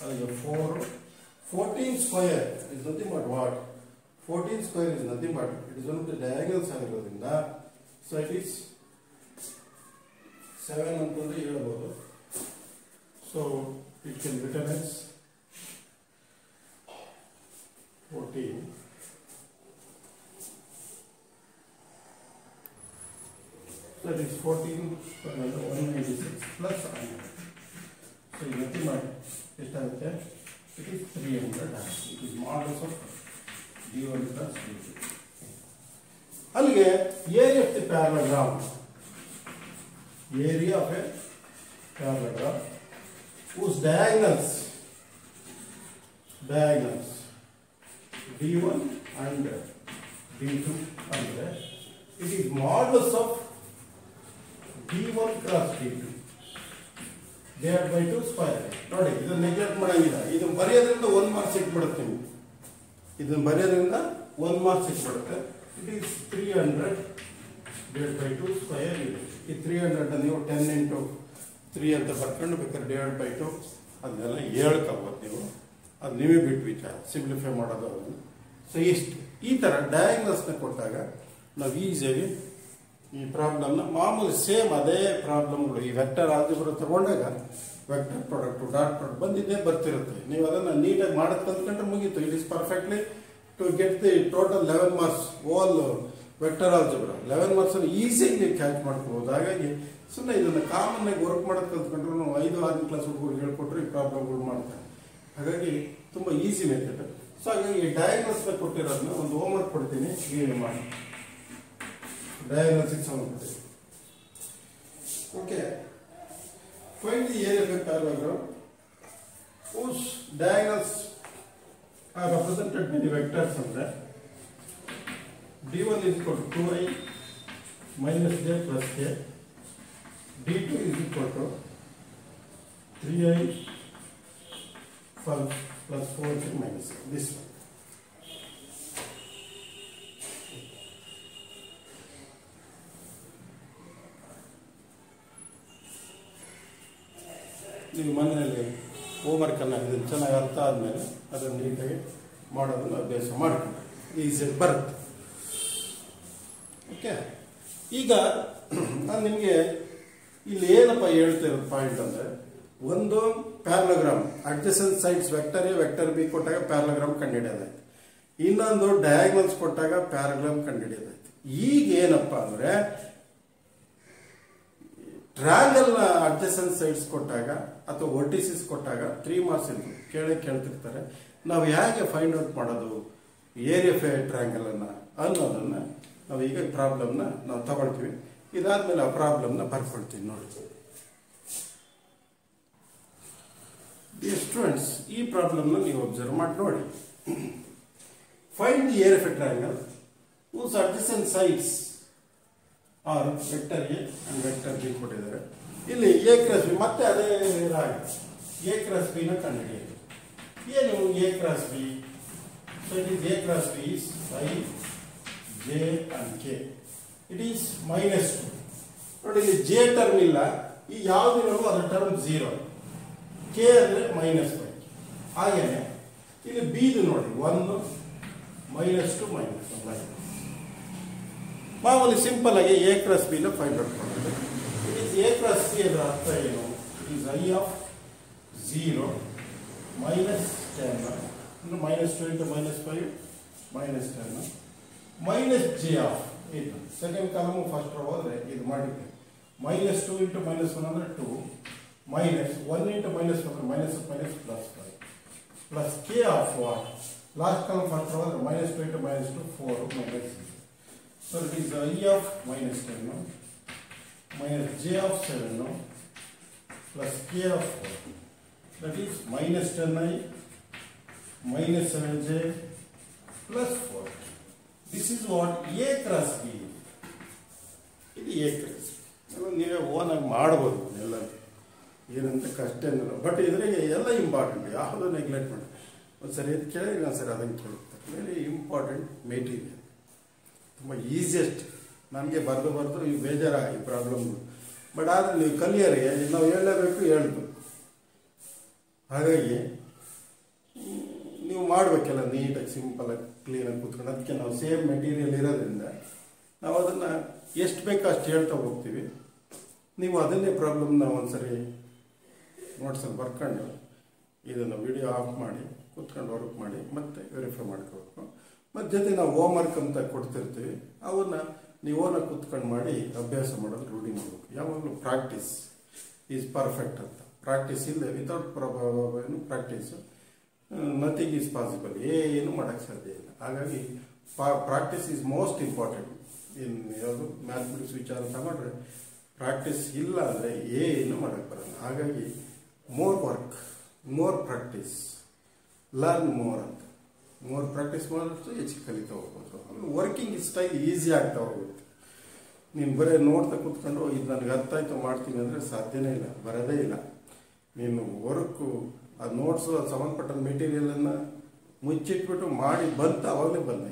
Uh, 4, 14 square is nothing but what? 14 square is nothing but it is one of the diagonals ಆಗಿರೋದ್ರಿಂದ ಸೊ ಇಟ್ ಈಸ್ ಸೆವೆನ್ ಅಂತಂದ್ರೆ ಹೇಳ್ಬೋದು so it can written as fourteen that is 14 196 plus 100 so you get my ಎಷ್ಟಾಗುತ್ತೆ it is three hundred it is modulus of d one plus d two ಅಲ್ಲಿಗೆ area of the parallelogram area of a parallelogram whose diagonals diagonals d1 and d2 ಅಂದ್ರೆ it is modulus of d1 cross d2 divided by 2 square ನೋಡಿ ಇದನ್ನ ನೆಗ್ಲೆಕ್ಟ್ ಮಾಡಂಗಿಲ್ಲ ಇದನ್ನ ಬರೆಯೋದ್ರಿಂದ ಒಂದು ಮಾರ್ಕ್ಸ್ ಸಿಕ್ಬಿಡುತ್ತೆ ನಿಮ್ಗೆ ಇದನ್ನ ಬರೆಯೋದ್ರಿಂದ ಒನ್ ಮಾರ್ಕ್ಸ್ ಸಿಕ್ಬಿಡುತ್ತೆ. It is three hundred divide by two square ಈ ತ್ರೀ ಹಂಡ್ರೆಡ್ ನೀವು ಟೆನ್ ಇಂಟು ತ್ರೀ ಅಂತ ಬರ್ಕೊಂಡು ಬೇಕಾದ್ರೆ ಡಿವೈಡ್ ಬೈ ಟು ಅದನ್ನೆಲ್ಲ ಹೇಳ್ಕೊಬೋದು ನೀವು. ಅದು ನೀವೇ ಬಿಟ್ಟು ವಿಚಾರ. ಸಿಂಪ್ಲಿಫೈ ಮಾಡೋದು ಅದನ್ನು ಸೊ ಇಷ್ಟು ಈ ಥರ ಡಯಾಗ್ನೋಸ್ನ ಕೊಟ್ಟಾಗ ನಾವು ಈಸಿಯಾಗಿ ಈ ಪ್ರಾಬ್ಲಮ್ನ ಮಾಮೂಲಿ ಸೇಮ್ ಅದೇ ಪ್ರಾಬ್ಲಮ್ಗಳು ಈ ವೆಕ್ಟರ್ ಆಲ್ಜಿಬ್ರ ತಗೊಂಡಾಗ ವೆಕ್ಟರ್ ಪ್ರಾಡಕ್ಟ್ ಡಾಟ್ ಪ್ರಾಡಕ್ಟ್ ಬಂದಿದ್ದೇ ಬರ್ತಿರುತ್ತೆ. ನೀವು ಅದನ್ನ ನೀಟಾಗಿ ಮಾಡೋದು ಕಲ್ತ್ಕೊಂಡ್ರೆ ಮುಗೀತು. It is perfectly to get the total eleven marks whole vector algebra eleven marks ಈಸಿಯಾಗಿ ನೀವು ಕ್ಯಾಚ್ ಮಾಡ್ಕೋಬಹುದು ಹಾಗಾಗಿ ಸುಮ್ಮನೆ ಇದನ್ನ ಕಾಮನ್ ಆಗಿ ವರ್ಕ್ ಮಾಡೋದು ಕಲ್ತ್ಕೊಂಡ್ರು ನಾವು ಐದು ಆರನೇ ಕ್ಲಾಸ್ ಹುಡುಗರು ಹೇಳ್ಕೊಟ್ರೆ ಈ ಪ್ರಾಬ್ಲಮ್ಗಳು ಮಾಡ್ತಾರೆ. ಹಾಗಾಗಿ ತುಂಬಾ ಈಸಿ ಮೆಥಡ್ ಸೊ ಹಾಗಾಗಿ ಡಯಾಗ್ನೋಸ್ ಕೊಟ್ಟಿರೋದನ್ನ ಒಂದು ಹೋಮ್ ವರ್ಕ್ ಕೊಡ್ತೀನಿ ಏನು ಮಾಡಿ. ಡಯಾಗ್ನೋಸಿಕ್ಸ್ ಸಂಬಂಧಪಟ್ಟಿದೆ okay Find the area of a parallelogram whose diagonals are represented by the vectors from there d1 is equal to 2i minus j plus k. d2 is equal to 3i plus, plus 4j minus k. This one. ನೀವು ಮನೆಯಲ್ಲಿ ಹೋಮ್ವರ್ಕನ್ನು ಇದನ್ನು ಚೆನ್ನಾಗಿ ಅರ್ಥ ಆದಮೇಲೆ ಅದನ್ನು ನೀಟಾಗಿ ಮಾಡೋದನ್ನು ಅಭ್ಯಾಸ ಮಾಡಿಕೊಂಡ್ರೆ ಈಸಿಯಾಗಿ ಬರುತ್ತೆ. ಓಕೆ ಈಗ ನಾನು ನಿಮಗೆ ಇಲ್ಲಿ ಏನಪ್ಪ ಹೇಳ್ತಿರೋ ಪಾಯಿಂಟ್ ಅಂದರೆ, ಒಂದು parallelogram adjacent sides vector A vector B ಕೊಟ್ಟಾಗ ಪ್ಯಾರಲೋಗ್ರಾಮ್ ಕಂಡುಹಿಡಿಯೋದಾಯ್ತು. ಇನ್ನೊಂದು ಡಯಾಗ್ನಲ್ಸ್ ಕೊಟ್ಟಾಗ ಪ್ಯಾರಗ್ರಾಮ್ ಕಂಡುಹಿಡಿಯೋದಾಯ್ತು. ಈಗ ಏನಪ್ಪ ಅಂದರೆ ಟ್ರ್ಯಾಂಗಲ್ ಅಡ್ಜಸನ್ ಸೈಡ್ಸ್ ಕೊಟ್ಟಾಗ ಅಥವಾ ವರ್ಟಿಸಿಸ್ ಕೊಟ್ಟಾಗ ತ್ರೀ ಮಾರ್ಕ್ಸ್ ಕೇಳೇ ಕೇಳ್ತಿರ್ತಾರೆ. ನಾವು ಹೇಗೆ ಫೈಂಡ್ ಔಟ್ ಮಾಡೋದು? ಏರಿಯಾ ಫೇ ಟ್ರಯಾಂಗಲ್ ಅನ್ನ ಅನ್ನೋದನ್ನ ನಾವು ಈಗ ಪ್ರಾಬ್ಲಮ್ನ ನಾವು ತಗೊಳ್ತೀವಿ. ಇದಾದ್ಮೇಲೆ ಆ ಪ್ರಾಬ್ಲಮ್ನ ಬರ್ಕೊಳ್ತೀವಿ ನೋಡಿ. ಸ್ಟೂಡೆಂಟ್ಸ್ ಈ ಪ್ರಾಬ್ಲಮ್ನ ನೀವು ಅಬ್ಸರ್ವ್ ಮಾಡಿ ನೋಡಿ. Find the area of whose whose adjacent are vector A and vector B ಕೊಟ್ಟಿದ್ದಾರೆ. ಇಲ್ಲಿ ಎ ಕ್ರಾಸ್ ಬಿ ಮತ್ತೆ ಅದೇ ರಾಗ. ಎ ಕ್ರಾಸ್ ಬಿ ನ ಕಂಡುಹಿಡಿಯಿರಿ. ಏನು A cross B so it is A cross B is I J and K it is minus two ನೋಡಿ, ಇಲ್ಲಿ ಜೆ ಟರ್ಮ್ ಇಲ್ಲ. ಈ ಯಾವ್ದಿರೋದು ಅದರ ಟರ್ಮ್ ಝೀರೋ ಕೆ ಅಂದ್ರೆ ಮೈನಸ್ ಫೈವ್ ಹಾಗೆಯೇ, ಇಲ್ಲಿ ಬಿದು ನೋಡಿ ಒಂದು ಮೈನಸ್ ಟು ಮೈನಸ್ ಮೈನಸ್ ಮಾಮೂಲಿ ಸಿಂಪಲ್ ಆಗಿ ಎ ಬಿ ನ ಫೈಂಡ್ ಔಟ್ ಮಾಡೋದು it is A cross B ಅದರ ಅರ್ಥ ಏನು? It is I of zero minus ten minus two into minus five minus ten minus J of ಇದು ಸೆಕೆಂಡ್ ಕಾಲಮು ಫಸ್ಟ್ ರೋ ಹೋದ್ರೆ ಇದು ಮಾಡಿದ್ದೆ minus two into minus one ಅಂದ್ರೆ two minus one into minus one minus minus plus five plus K of what last column first ಹೋದ್ರೆ minus two into minus two four minus So it is i of minus 10 no? minus j of 7 no? plus k of 4. That is minus 10i minus 7j plus 4. This is what a cross b. ಇದು ಎ ಕ್ರಾಸ್ ನೀವೇ ಓನಾಗಿ ಮಾಡ್ಬೋದು ಎಲ್ಲ ಏನಂತ ಕಷ್ಟ ಏನಿಲ್ಲ ಬಟ್ ಇದ್ರಿಗೆ ಎಲ್ಲ ಇಂಪಾರ್ಟೆಂಟ್ ಯಾವುದು ನೆಗ್ಲೆಕ್ಟ್ ಮಾಡಿ ಒಂದ್ಸರಿ ಇದು ಕೇಳಿ, ಇನ್ನೊಂದ್ಸರಿ ಅದನ್ನು ಕೇಳ್ತಾರೆ ವೆರಿ ಇಂಪಾರ್ಟೆಂಟ್ ಮೆಟೀರಿಯಲ್ ತುಂಬ ಈಸಿಯೆಸ್ಟ್ ನಮಗೆ ಬರೆದು ಬರೆದು ಈ ಬೇಜಾರ ಈ ಪ್ರಾಬ್ಲಮ್ಗಳು ಬಟ್ ಆದರೆ ನೀವು ಕಲಿಯರಿಗೆ ನಾವು ಹೇಳಲೇಬೇಕು, ಹೇಳಬೇಕು. ಹಾಗಾಗಿ, ನೀವು ಮಾಡಬೇಕಲ್ಲ ನೀಟಾಗಿ ಸಿಂಪಲಾಗಿ ಕ್ಲೀನಾಗಿ ಕೂತ್ಕೊಂಡು. ಅದಕ್ಕೆ ನಾವು ಸೇಮ್ ಮೆಟೀರಿಯಲ್ ಇರೋದ್ರಿಂದ ನಾವು ಅದನ್ನು ಎಷ್ಟು ಬೇಕೋ ಅಷ್ಟು ಹೇಳ್ತಾ ಹೋಗ್ತೀವಿ. ನೀವು ಅದನ್ನೇ ಪ್ರಾಬ್ಲಮ್ನ ಒಂದ್ಸರಿ ನೋಟ್ಸಲ್ಲಿ ಬರ್ಕೊಂಡು ಇದನ್ನು ವಿಡಿಯೋ ಆಫ್ ಮಾಡಿ, ಕೂತ್ಕೊಂಡು ವರ್ಕ್ ಮಾಡಿ, ಮತ್ತೆ ವೆರಿಫೈ ಮಾಡ್ಕೋಬೇಕು. ಮತ್ತು ಜೊತೆ ನಾವು ಹೋಮ್ ವರ್ಕ್ ಅಂತ ಕೊಡ್ತಿರ್ತೀವಿ, ಅವನ್ನ ನೀವು ಓನಾಗಿ ಕೂತ್ಕೊಂಡು ಮಾಡಿ ಅಭ್ಯಾಸ ಮಾಡೋದು ರೂಢಿ ಮಾಡಬೇಕು ಯಾವಾಗಲೂ ಪ್ರಾಕ್ಟೀಸ್ ಈಸ್ ಪರ್ಫೆಕ್ಟ್ ಅಂತ. ಪ್ರಾಕ್ಟೀಸ್ ಇಲ್ಲದೆ ವಿತೌಟ್ ಏನು ಪ್ರಾಕ್ಟೀಸು ನಥಿಂಗ್ ಈಸ್ ಪಾಸಿಬಲ್ ಏನು ಮಾಡೋಕ್ಕೆ ಸಾಧ್ಯ ಇಲ್ಲ. ಹಾಗಾಗಿ practice is most important in ಯಾವುದು ಮ್ಯಾಥಮೆಟಿಕ್ಸ್ ವಿಚಾರ ತಗೊಂಡ್ರೆ ಪ್ರಾಕ್ಟೀಸ್ ಇಲ್ಲ ಅಂದರೆ ಏನು ಮಾಡೋಕ್ಕೆ ಬರಲ್ಲ. ಹಾಗಾಗಿ more work more practice learn more ಅಂತ. ಮೋರ್ ಪ್ರಾಕ್ಟೀಸ್ ಮಾಡಿದಷ್ಟು ಹೆಚ್ಚು ಕಲಿತಾ ಹೋಗ್ಬೋದು ಆಮೇಲೆ ವರ್ಕಿಂಗ್ ಸ್ಟೈಲ್ ಈಸಿ ಆಗ್ತಾ ಹೋಗುತ್ತೆ. ನೀನು ಬರೀ ನೋಡ್ತಾ ಕೂತ್ಕೊಂಡು, ಇದು ನನಗೆ ಅರ್ಥ ಆಯ್ತು ಮಾಡ್ತೀನಿ ಅಂದರೆ ಸಾಧ್ಯನೇ ಇಲ್ಲ, ಬರೋದೇ ಇಲ್ಲ. ನೀನು ವರ್ಕು ಆ ನೋಟ್ಸು ಅದು ಸಂಬಂಧಪಟ್ಟ ಮೆಟೀರಿಯಲನ್ನು ಮುಚ್ಚಿಟ್ಬಿಟ್ಟು ಮಾಡಿ ಬಂತ, ಅವಾಗಲೇ ಬಂದೆ.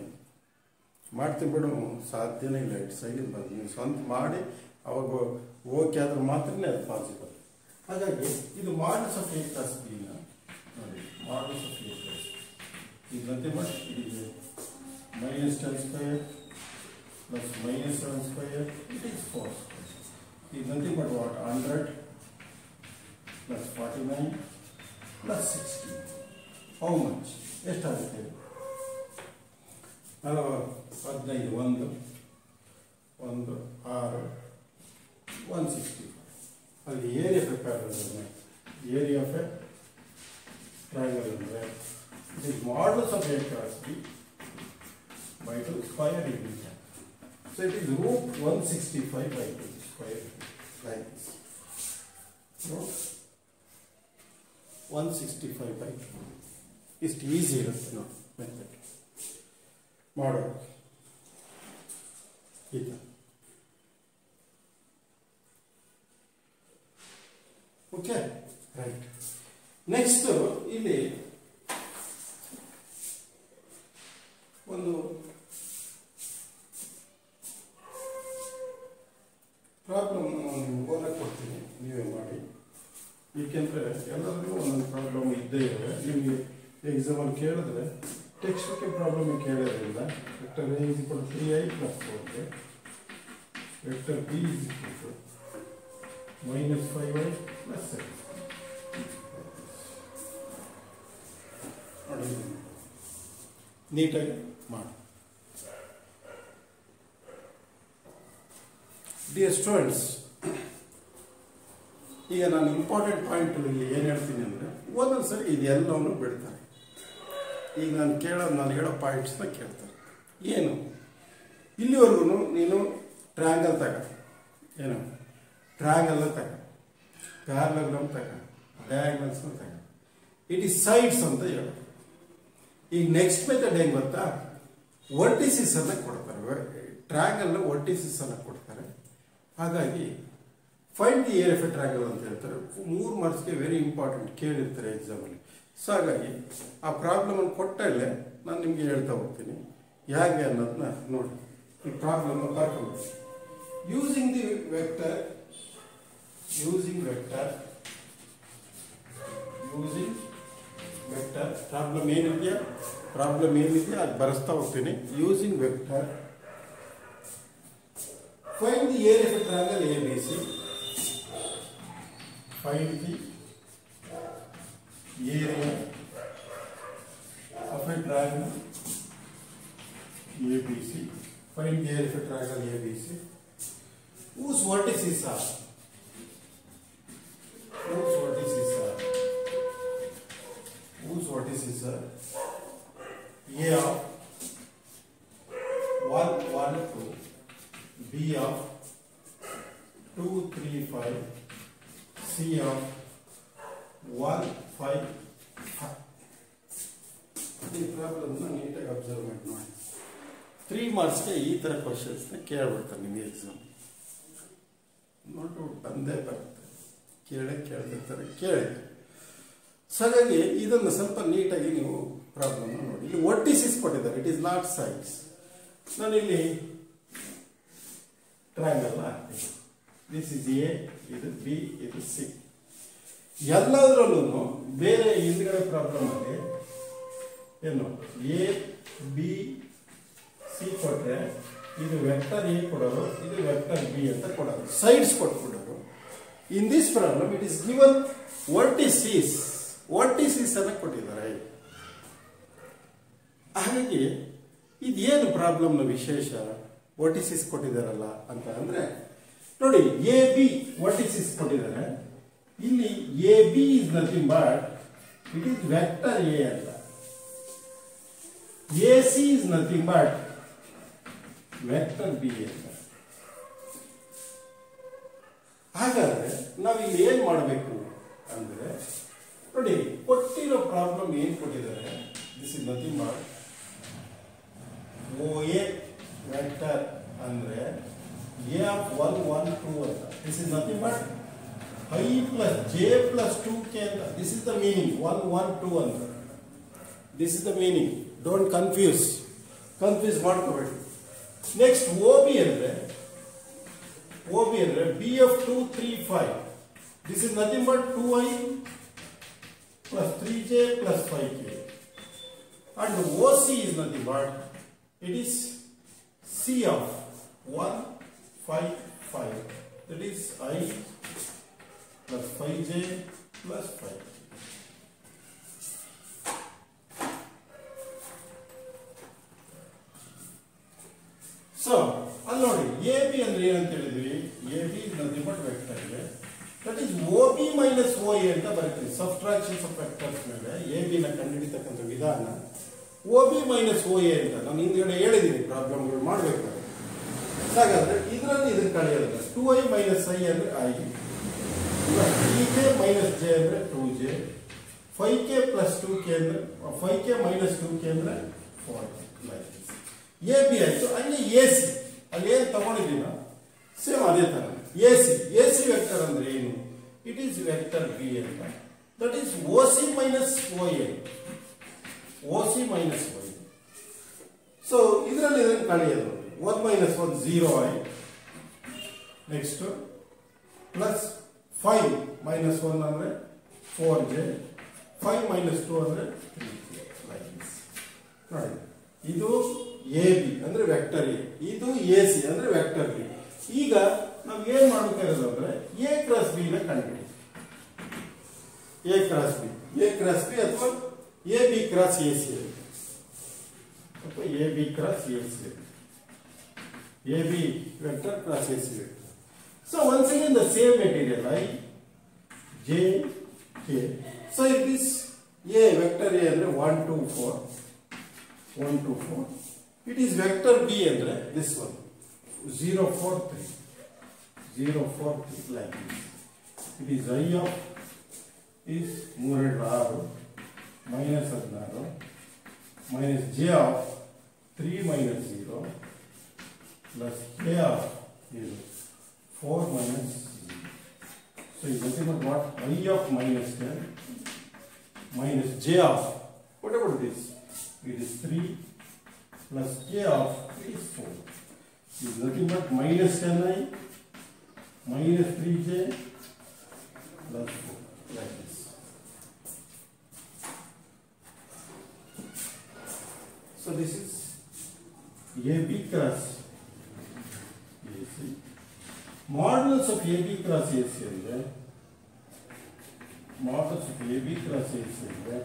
ಮಾಡ್ತೀನಿ ಬಿಡು, ಸಾಧ್ಯನೇ ಇಲ್ಲ, ಇಟ್ಸ್ ಸೈಲಿಂದ ಬಂದು. ನೀವು ಸ್ವಂತ ಮಾಡಿ, ಅವಾಗ ಓಕೆ ಆದ್ರೆ ಮಾತ್ರನೇ ಅದು ಪಾಸಿಬಲ್ ಹಾಗಾಗಿ ಇದು ಮಾಡಲ್ಸ್ ಆಫ್ ಕ್ಲಾಸ್ ನೋಡಿ modulus of ಕ್ಲಾಸ್ ಇದು nothing but it is a minus 10 square plus minus 7 square, it is 4 square. Is nothing but what? 100 plus 49 plus 60. How much? ಎಷ್ಟಾಗುತ್ತೆ ಅಲ್ವ ಹದಿನೈದು ಒಂದು ಒಂದು ಆರು ಒನ್ ಸಿಕ್ಸ್ಟಿ ಅಲ್ಲಿ area prepare area of a triangle ಅಂದರೆ It is modulus of A cross B by 2 square unit. So it is root 165 by 2 square like this. Root 165 by 2. ಇಷ್ಟು ಈಸಿ ಇರುತ್ತೆ ನೋಡಿ ಮೆಥಡ್ ಮಾಡೋದು ಈ ಥರ ಓಕೆ ರೈಟ್ ನೆಕ್ಸ್ಟ್ ಇಲ್ಲಿ ಒಂದು ಪ್ರಾಬ್ಲಮ್ ನಾನು ಓದಕ್ಕೆ ಕೊಡ್ತೀನಿ. ನೀವೇ ಮಾಡಿ. ಏಕೆಂದರೆ ಎಲ್ಲರಿಗೂ ಒಂದೊಂದು ಪ್ರಾಬ್ಲಮ್ ಇದ್ದೇ ಇದೆ ನಿಮಗೆ ಎಕ್ಸಾಮಲ್ಲಿ ಕೇಳಿದ್ರೆ ಟೆಕ್ಸ್ಟ್ಗೆ problem ಕೇಳೋದ್ರಿಂದ vector A is equal three I plus ಫೋರ್ಗೆ vector B is equal minus five I plus seven ನೀಟಾಗಿ? ಮಾಡಿ. ಡಿಯರ್ ಸ್ಟೂಡೆಂಟ್ಸ್ ಈಗ ನಾನು ಇಂಪಾರ್ಟೆಂಟ್ ಪಾಯಿಂಟ್ ಇಲ್ಲಿ ಏನು ಹೇಳ್ತೀನಿ ಅಂದರೆ ಒಂದೊಂದು ಸರಿ ಇದೆಲ್ಲವನ್ನು ಬಿಡ್ತಾರೆ. ಈಗ ನಾನು ಕೇಳೋದು ನಾನು ಹೇಳೋ ಪಾಯಿಂಟ್ಸ್ನ ಕೇಳ್ತಾರೆ. ಏನು? ಇಲ್ಲಿವರೆಗೂ ನೀನು ಟ್ರ್ಯಾಂಗಲ್ ತಗ. ಏನು? ಟ್ರ್ಯಾಂಗಲ್ನ ತಗ. ಪ್ಯಾರಲಗ್ರಾಮ್ ತಗ. ಡಯಾಗ್ನಲ್ಸ್ನ ತಗ. ಇಟ್ ಈಸ್ ಸೈಡ್ಸ್ ಅಂತ ಹೇಳೋದು ಈಗ ನೆಕ್ಸ್ಟ್ ಮೆಥಡ್ ಹೆಂಗೆ ಗೊತ್ತಾ? ವರ್ಟಿಸಿಸ್ ಅನ್ನ ಕೊಡ್ತಾರೆ. ಟ್ರಾಂಗಲ್ ವರ್ಟಿಸಿಸ್ ಅನ್ನ ಕೊಡ್ತಾರೆ. ಹಾಗಾಗಿ find the area of a triangle ಅಂತ ಹೇಳ್ತಾರೆ. ಮೂರು ಮಾರ್ಕ್ಸ್ಗೆ ವೆರಿ ಇಂಪಾರ್ಟೆಂಟ್ ಕೇಳಿರ್ತಾರೆ ಎಕ್ಸಾಮಲ್ಲಿ ಸೊ ಹಾಗಾಗಿ ಆ ಪ್ರಾಬ್ಲಮ್ ಕೊಟ್ಟಲ್ಲೇ ನಾನು ನಿಮಗೆ ಹೇಳ್ತಾ ಹೋಗ್ತೀನಿ. ಹೇಗೆ ಅನ್ನೋದನ್ನ ನೋಡಿ. ಈ ಪ್ರಾಬ್ಲಮ್ ಬರ್ಕೊಂಡು using the vector using vector using vector problem ಏನಿದೆಯಾ? Problem ಏನಿದೆಯಾ ಅದು ಬರೆಸ್ತಾ ಹೋಗ್ತೀನಿ using vector find the area of triangle A B C find the area of a triangle A B C find the area of a triangle A B C whose vertices are whose vertices are whose vertices are A of 1, 1, 2, B of 2, 3, 5, C of 1, 5, 5. ಈ ಪ್ರಾಬ್ಲಮ್ನ ನೀಟಾಗಿ ಅಬ್ಸರ್ವ್ಮೆಂಟ್ ಮಾಡಿ ತ್ರೀ ಮಾರ್ಕ್ಸ್ಗೆ ಈ ಥರ ಕ್ವಶನ್ಸ್ನ ಕೇಳ್ಬಿಡ್ತಾರೆ ನಿಮಗೆ ಎಕ್ಸಾಮ್ ನೋಟು ಬಂದೇ ಬರುತ್ತೆ ಕೇಳೇ ಕೇಳ್ತಿರ್ತಾರೆ ಕೇಳಿ ಸೊ ಹಾಗಾಗಿ ಇದನ್ನು ಸ್ವಲ್ಪ ನೀಟಾಗಿ ನೀವು ಪ್ರಾಬ್ಲಮ್ ನೋಡಿ. ಇಲ್ಲಿ ವರ್ಟಿಸಿಸ್ ಕೊಟ್ಟಿದ್ದಾರೆ? ಇಟ್ ಈಸ್ ನಾಟ್ ಸೈಡ್ಸ್ ನಾನು ಇಲ್ಲಿ ಟ್ರಯಾಂಗಲ್ ಹಾಕ್ತೀನಿ. ದಿಸ್ ಇಸ್ ಎ ಇದು ಬಿ ಇದು ಸಿ ಎಲ್ಲದರಲ್ಲೂ ಬೇರೆ ಹಿಂದ್ಗಡೆ ಪ್ರಾಬ್ಲಮ್ ಅಲ್ಲಿ ಏನು? ಎ ಬಿ ಸಿ ಕೊಟ್ಟರೆ ಇದು ವೆಕ್ಟರ್ ಎ ಕೊಡೋರು ಇದು ವೆಕ್ಟರ್ ಬಿ ಅಂತ ಕೊಡೋರು sides ಕೊಟ್ಬಿಡೋರು in this problem it is given vertices vertices ಅನ್ನ ಕೊಟ್ಟಿದ್ದಾರೆ. ಹಾಗಾಗಿ ಇದೇನು ಪ್ರಾಬ್ಲಮ್ನ ವಿಶೇಷ? ವರ್ಟಿಸಿಸ್ ಕೊಟ್ಟಿದ್ದಾರಲ್ಲ ಅಂತ ಅಂದ್ರೆ, ನೋಡಿ ಎ ಬಿ ವರ್ಟಿಸಿಸ್ ಕೊಟ್ಟಿದ್ದಾರೆ. ಇಲ್ಲಿ A B is nothing but it is vector A ಅಂತ A C is nothing but vector B ಅಂತ ಹಾಗಾದ್ರೆ ನಾವು ಇಲ್ಲಿ ಏನ್ ಮಾಡಬೇಕು ಅಂದ್ರೆ, ನೋಡಿ, ಕೊಟ್ಟಿರೋ ಪ್ರಾಬ್ಲಮ್ ಏನ್ ಕೊಟ್ಟಿದ್ದಾರೆ? This is nothing but O A vector ಅಂದ್ರೆ A of one one two ಅಂತ this is nothing but i plus j plus two k ಅಂತ this is the meaning one one two ಅಂತ this is the meaning don't confuse confuse ಮಾಡ್ಕೋಬೇಡಿ ನೆಕ್ಸ್ಟ್ ಓ ಬಿ ಅಂದ್ರೆ ಓ ಬಿ ಅಂದ್ರೆ B of two three five this is nothing but two i plus three j plus five k and O C is nothing but it is C of one five five that is I plus five J plus five so ಅಲ್ಲಿ ನೋಡಿ ಎ ಬಿ ಅಂದ್ರೆ ಏನಂತ ಹೇಳಿದ್ವಿ? A B is nothing but vector that is O B minus O A ಅಂತ ಬರೀತೀವಿ. ಸಬ್ಸ್ಟ್ರಾಕ್ಷನ್ಸ್ ಆಫ್ ವೆಕ್ಟರ್ಸ್ ಮೇಲೆ ಎ ಬಿ ನ ಕಂಡುಹಿಡಿತಕ್ಕಂಥ ವಿಧಾನ. O B minus O A ಅಂತ. ನಾನು ಹಿಂದ್ಗಡೆ ಹೇಳಿದ್ದೀನಿ, ಪ್ರಾಬ್ಲಮ್ಗಳು ಮಾಡಬೇಕಾದ್ರೆ ಹಾಗಾದ್ರೆ ಇದರಲ್ಲಿ ಇದನ್ನ ಕಳೆಯೋದಿಲ್ಲ ಟು ಐ ಮೈನಸ್ ಐ ಅಂದರೆ I three K minus J ಅಂದ್ರೆ two J five K plus two K ಅಂದ್ರೆ five K minus two K ಅಂದರೆ ಫೋರ್ ಎ ಬಿ ಆಯ್ತು. ಅಲ್ಲಿ ಎ ಸಿ ಅಲ್ಲಿ ಏನು ತಗೊಂಡಿದ್ದೀನ? ಸೇಮ್ ಅದೇ ಥರ A C A C vector ಅಂದರೆ ಏನು? ಇಟ್ ಈಸ್ ವೆಕ್ಟರ್ ಬಿ ಅಂತ. That is O C minus O A O C minus Y so ಇದರಲ್ಲಿ ಇದನ್ನು ಕಳೆಯೋದು? One minus one zero I next plus five minus one ಅಂದ್ರೆ four J five minus two ಅಂದ್ರೆ ತ್ರೀ ಜೆ ನೋಡಿ ಇದು ಎ ಬಿ ಅಂದ್ರೆ ವೆಕ್ಟರ್ ಎ ಇದು ಎ ಸಿ ಅಂದ್ರೆ ವೆಕ್ಟರ್ ಬಿ ಈಗ ನಾವು ಏನ್ ಮಾಡಬೇಕಾಗಿರೋದು ಅಂದ್ರೆ ಎ ಕ್ರಾಸ್ ಬಿ ನ ಕಂಡುಹಿಡಿ A cross B A cross B ಅಥವಾ A B cross A C देखो A B cross A C A B vector cross A C vector so once again the same material i j k so if this a vector a andre 1 2 4 1 2 4 it is vector b andre this one 0 4 3 0 4 3 like this it is i of is 3 r minus 16 minus j of 3 minus 0 plus k of 0 4 minus 0 so you can think about what y of minus 10 minus j of What about this? It is 3 plus k of 3 is 4 is nothing but minus 10 minus 3j plus 4 like. So this is AB cross AC. Modulus of AB cross AC ಅಂದ್ರೆ modulus of AB cross AC ಅಂದ್ರೆ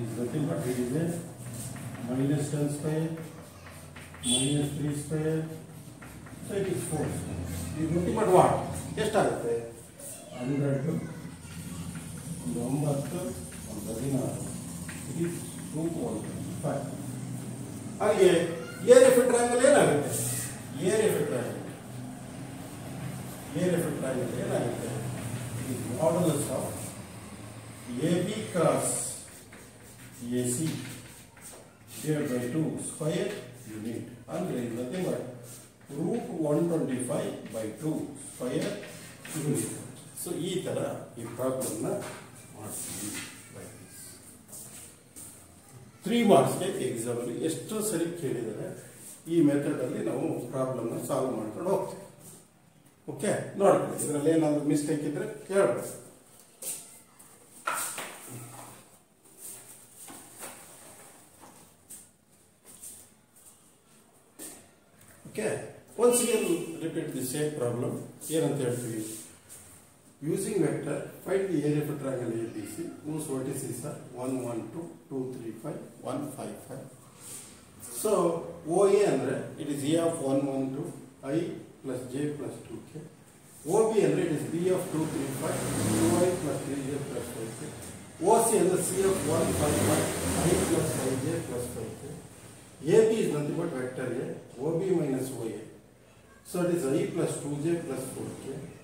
is nothing but it is a minus 10 square minus 3 square so it is 4 is nothing but what ಎಷ್ಟಾಗುತ್ತೆ ಹಂಡ್ರೆಡ್ ಒಂದು ಒಂಬತ್ತು ಒಂದು ಹದಿನಾರು it is two point five ಹಾಗೆ ಏರ್ ಎಫೆಕ್ಟ್ ಟ್ರಯಾಂಗಲ್ ಏನಾಗುತ್ತೆ air effect triangle air effect triangle ಏನಾಗುತ್ತೆ ಈ modulus of A B cross A C divide by two square unit ಅಂದರೆ nothing but root one twenty five by two square unit so ಈ ಥರ ಈ ಪ್ರಾಬ್ಲಮ್ನ ಮಾಡ್ತೀವಿ ಬೈ ದಿಸ್ ತ್ರೀ ಮಾರ್ಕ್ಸ್ಗೆ ಎಕ್ಸಾಮಲ್ಲಿ ಎಷ್ಟು ಸರಿ ಕೇಳಿದರೆ ಈ ಮೆಥಡಲ್ಲಿ ನಾವು ಪ್ರಾಬ್ಲಮ್ನ ಸಾಲ್ವ್ ಮಾಡ್ಕೊಂಡು ಹೋಗ್ತೀವಿ. ಓಕೆ ನೋಡ್ಕೊಳ್ಳಿ. ಇದರಲ್ಲಿ ಏನಾದರೂ ಮಿಸ್ಟೇಕ್ ಇದ್ರೆ ಕೇಳ್ಬೋದು okay once again repeat the same problem ಏನಂತ ಹೇಳ್ತೀವಿ? Using vector, find the area of triangle ABC whose vertices are 1, 1, 2, 2, 3, 5, 1, 5, 5. So, OA ಅಂದರೆ it is A of 1, 1, 2, I plus J plus 2K. OB ಅಂದರೆ it is B of 2, 3, 5, 2I plus 3J plus 5K. OC ಅಂದರೆ C of 1, 5, 5, I plus 5J plus 5K. AB is nothing but vector A, OB minus OA. So, it is I plus 2J plus 4K.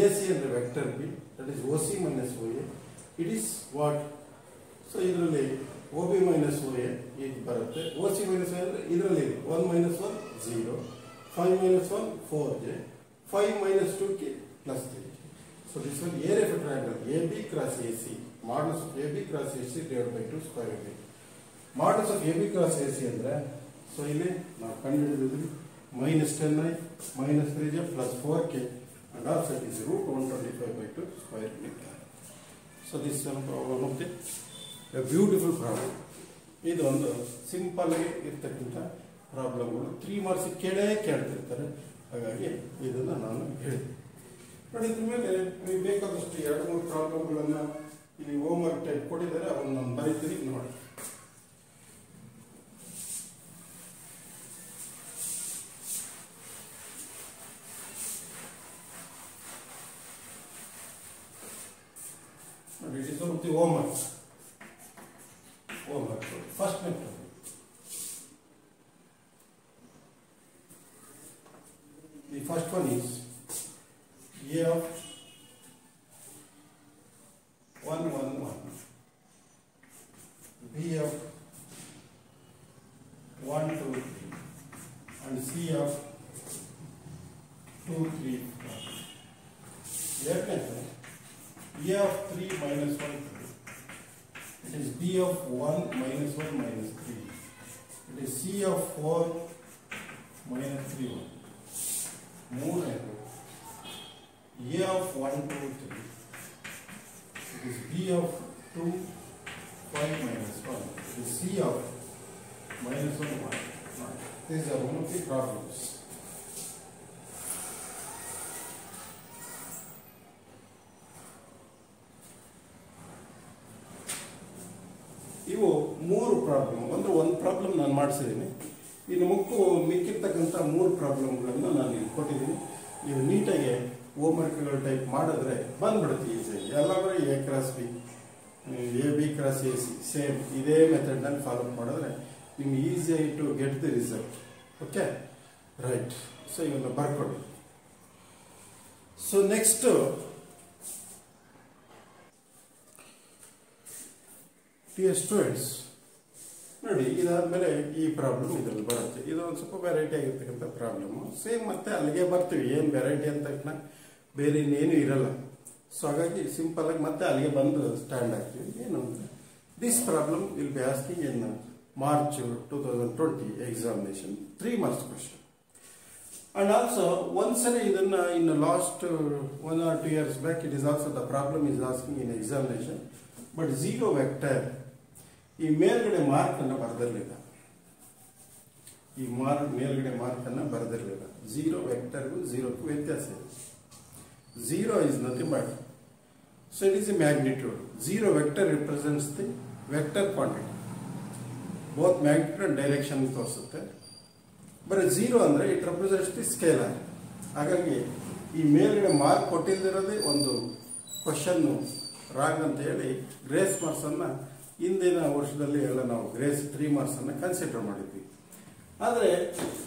AC and the vector B that is OC minus OA it is what so ಇದರಲ್ಲಿ OB minus OA ಇದು ಬರುತ್ತೆ OC minus OA ಅಂದ್ರೆ ಇದರಲ್ಲಿ one minus 1 0 5 minus 1 4j 5 minus two K plus three. so this one area of a triangle AB cross AC modulus of AB cross AC divided by two square root. modulus of AB cross AC ಅಂದ್ರೆ ಸೊ ಇಲ್ಲಿ ನಾವು ಕಂಡುಹಿಡಿದಿದ್ವಿ minus 10i minus three J plus four K. and also it is root 125 by 2 square unit So this is one of the a beautiful problem ಇದೊಂದು ಸಿಂಪಲ್ಗೆ ಇರ್ತಕ್ಕಂಥ ಪ್ರಾಬ್ಲಮ್ಗಳು ತ್ರೀ ಮಾರ್ಕ್ಸ್ ಕೇಳೇ ಕೇಳ್ತಿರ್ತಾರೆ ಹಾಗಾಗಿ ಇದನ್ನು ನಾನು ಹೇಳಿದೆ ನೋಡಿದ ಮೇಲೆ ನೀವು ಬೇಕಾದಷ್ಟು ಎರಡು ಮೂರು ಪ್ರಾಬ್ಲಮ್ಗಳನ್ನು ಇಲ್ಲಿ ಹೋಮ್ ವರ್ಕ್ ಟೈಪ್ ಕೊಟ್ಟಿದ್ದಾರೆ ಅವನ್ನ ನಾನು ಬರೀತೀನಿ, ನೋಡಿ. teu homem. ನಾನು ಮಾಡಿಸಿದ್ದೀನಿ. ಇನ್ನು ಮುಕ್ಕು ಮಿಕ್ಕಿರ್ತಕ್ಕಂಥ ಮೂರು ಪ್ರಾಬ್ಲಮ್ಗಳನ್ನು ನಾನು ಇಲ್ಲಿ ಕೊಟ್ಟಿದ್ದೀನಿ. ನೀವು ನೀಟಾಗಿ ಹೋಮ್ವರ್ಕ್ಗಳು ಟೈಪ್ ಮಾಡಿದ್ರೆ ಬಂದ್ಬಿಡುತ್ತೆ ಈಸಿಯಾಗಿ ಎಲ್ಲಾದ್ರೆ A cross B, A, B cross A, C, same ಇದೇ ಮೆಥಡ್ನಲ್ಲಿ ಫಾಲೋ ಮಾಡಿದ್ರೆ ನಿಮ್ಗೆ ಈಸಿಯಾಗಿ to get the result. Okay? Right. So ಇವನ್ನ ಬರ್ಕೊಡಿ ಸೊ, ನೆಕ್ಸ್ಟ್ ಡಿಯರ್ ಸ್ಟೂಡೆಂಟ್ಸ್ ನೋಡಿ, ಇದಾದ್ಮೇಲೆ ಈ ಪ್ರಾಬ್ಲಮ್ ಇದ್ರಲ್ಲಿ ಬರುತ್ತೆ. ಇದು ಒಂದು ಸ್ವಲ್ಪ ವೆರೈಟಿ ಆಗಿರ್ತಕ್ಕಂಥ ಪ್ರಾಬ್ಲಮ್ ಸೇಮ್ ಮತ್ತೆ ಅಲ್ಲಿಗೆ ಬರ್ತೀವಿ. ಏನು ವೆರೈಟಿ ಅಂತ ತಕ್ಷಣ ಬೇರೆ ಇನ್ನೇನು ಇರಲ್ಲ. ಸೊ ಹಾಗಾಗಿ ಸಿಂಪಲ್ ಆಗಿ ಮತ್ತೆ ಅಲ್ಲಿಗೆ ಬಂದು ಸ್ಟ್ಯಾಂಡ್ ಆಗ್ತೀವಿ ಏನು ಅಂದ್ರೆ this problem will be asking in March two thousand twenty examination three marks question and also ಒಂದ್ಸರಿ ಇದನ್ನ ಇನ್ನು last one or two years back it is also the problem is asking in examination but zero vector ಈ ಮೇಲ್ಗಡೆ ಮಾರ್ಕನ್ನು ಬರೆದಿರಲಿಲ್ಲ. ಈ ಮಾರ್ಕ್ ಮೇಲ್ಗಡೆ ಮಾರ್ಕನ್ನು ಬರೆದಿರಲಿಲ್ಲ. ಝೀರೋ ವೆಕ್ಟರ್ಗೂ ಝೀರೋಕ್ಕೂ ವ್ಯತ್ಯಾಸ ಇದೆ. Zero is nothing but so it is a magnitude zero vector represents the vector quantity both magnitude direction ತೋರಿಸುತ್ತೆ. ಬರೀ ಝೀರೋ ಅಂದ್ರೆ ಇಟ್ ರೆಪ್ರೆಸೆಂಟ್ಸ್ ದಿ ಸ್ಕೇಲರ್ ಹಾಗಾಗಿ ಈ ಮೇಲ್ಗಡೆ ಮಾರ್ಕ್ ಕೊಟ್ಟಿಲ್ದಿರೋದೇ ಒಂದು ಕ್ವಶನ್ ರಾಂಗ್ ಅಂತ ಹೇಳಿ ಗ್ರೇಸ್ ಮಾರ್ಕ್ಸ್ ಅನ್ನ ಹಿಂದಿನ ವರ್ಷದಲ್ಲಿ ಎಲ್ಲ ನಾವು ಗ್ರೇಸ್ ತ್ರೀ ಮಾರ್ಕ್ಸ್ ಅನ್ನ ಕನ್ಸಿಡರ್ ಮಾಡಿದ್ವಿ. ಆದರೆ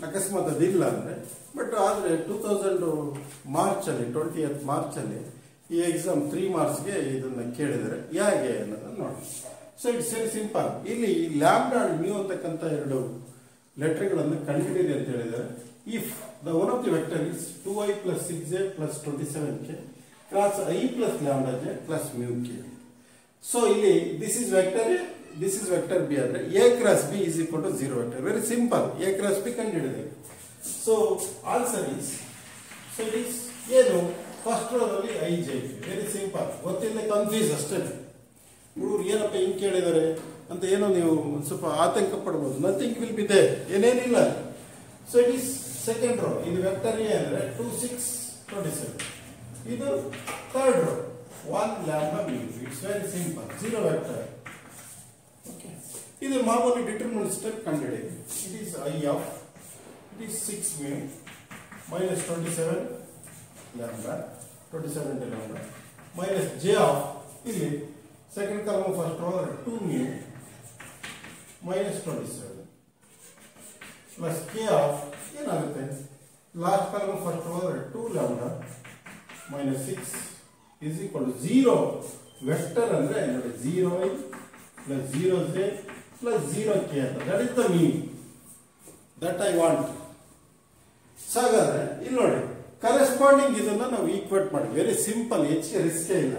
ಅಕಸ್ಮಾತ್ ಅದಿಲ್ಲ ಅಂದ್ರೆ ಬಟ್ ಆದರೆ ಟೂ ತೌಸಂಡ್ ಮಾರ್ಚ್ ಅಲ್ಲಿ ಟ್ವೆಂಟಿ ಎತ್ ಮಾರ್ಚ್ ಅಲ್ಲಿ ಈ ಎಕ್ಸಾಮ್ ತ್ರೀ ಮಾರ್ಕ್ಸ್ಗೆ ಇದನ್ನು ಕೇಳಿದರೆ. ಯಾಕೆ ಅನ್ನೋದನ್ನ ನೋಡಿ ಸೊ ಇಟ್ಸ್ ವೆರಿ ಸಿಂಪಲ್ ಇಲ್ಲಿ ಲ್ಯಾಂಬ್ಡಾ ಅಂಡ್ ಮ್ಯೂ ಅಂತಕ್ಕಂಥ ಎರಡು ಲೆಟರ್ಗಳನ್ನು ಕಂಡುಹಿಡಿದೆ ಅಂತ ಹೇಳಿದರೆ. If the one of the vector is two I plus six A plus twenty seven K cross I plus lambda J plus mu K so ಇಲ್ಲಿ this is vector A this is vector B ಅಂದ್ರೆ A cross B is equal to zero vector very simple A cross B ಕಂಡುಹಿಡಿದೆ so answer is so it is ಏನು? ಫಸ್ಟ್ ರೋದಲ್ಲಿ ಐ ಜೆ ವೆರಿ ಸಿಂಪಲ್ ಗೊತ್ತಿಲ್ಲ ಕನ್ಫ್ಯೂಸ್ ಅಷ್ಟೇ. ಹುಡುಗರು ಏನಪ್ಪ ಹಿಂಗ್ ಕೇಳಿದ್ದಾರೆ ಅಂತ ಏನೋ ನೀವು ಸ್ವಲ್ಪ ಆತಂಕ ಪಡ್ಬೋದು. Nothing will be ಏನೇನಿಲ್ಲ. So it is second row ಇದು ವೆಕ್ಟರ್ ಎ ಅಂದ್ರೆ ಟೂ ಸಿಕ್ಸ್ ಟ್ವೆಂಟಿ ಸೆವೆನ್ ಇದು third row one lambda mu it's very simple zero vector okay ಇದು ಮಾಮೂಲಿ ಡಿಟರ್ಮಿನೆಂಟ್ ಸ್ಟೆಪ್ ಕಂಡುಹಿಡಿಯಿರಿ it is I of it is six mu minus twenty seven lambda twenty seven lambda minus J of ಇಲ್ಲಿ ಸೆಕೆಂಡ್ ಕಾಲಮ್ ಫಸ್ಟ್ ಹೋದ್ರೆ two mu minus twenty seven plus K of ಏನಾಗುತ್ತೆ ಲಾಸ್ಟ್ ಕಾಲಮ್ ಫಸ್ಟ್ ಹೋದ್ರೆ two ಲ್ಯಾಂಬಾ minus six is equal to zero vector ಅಂದ್ರೆ ನೋಡಿ zero I plus zero J plus zero K ಅಂತ. That is the mean that I want so ಹಾಗಾದ್ರೆ, ಇಲ್ಲಿ ನೋಡಿ ಕರೆಸ್ಪಾಂಡಿಂಗ್ ಇದನ್ನ ನಾವು ಈಕ್ವೇಟ್ ಮಾಡಿ. ವೆರಿ ಸಿಂಪಲ್ ಹೆಚ್ಚಿಗೆ ರಿಸ್ಕೇ ಇಲ್ಲ.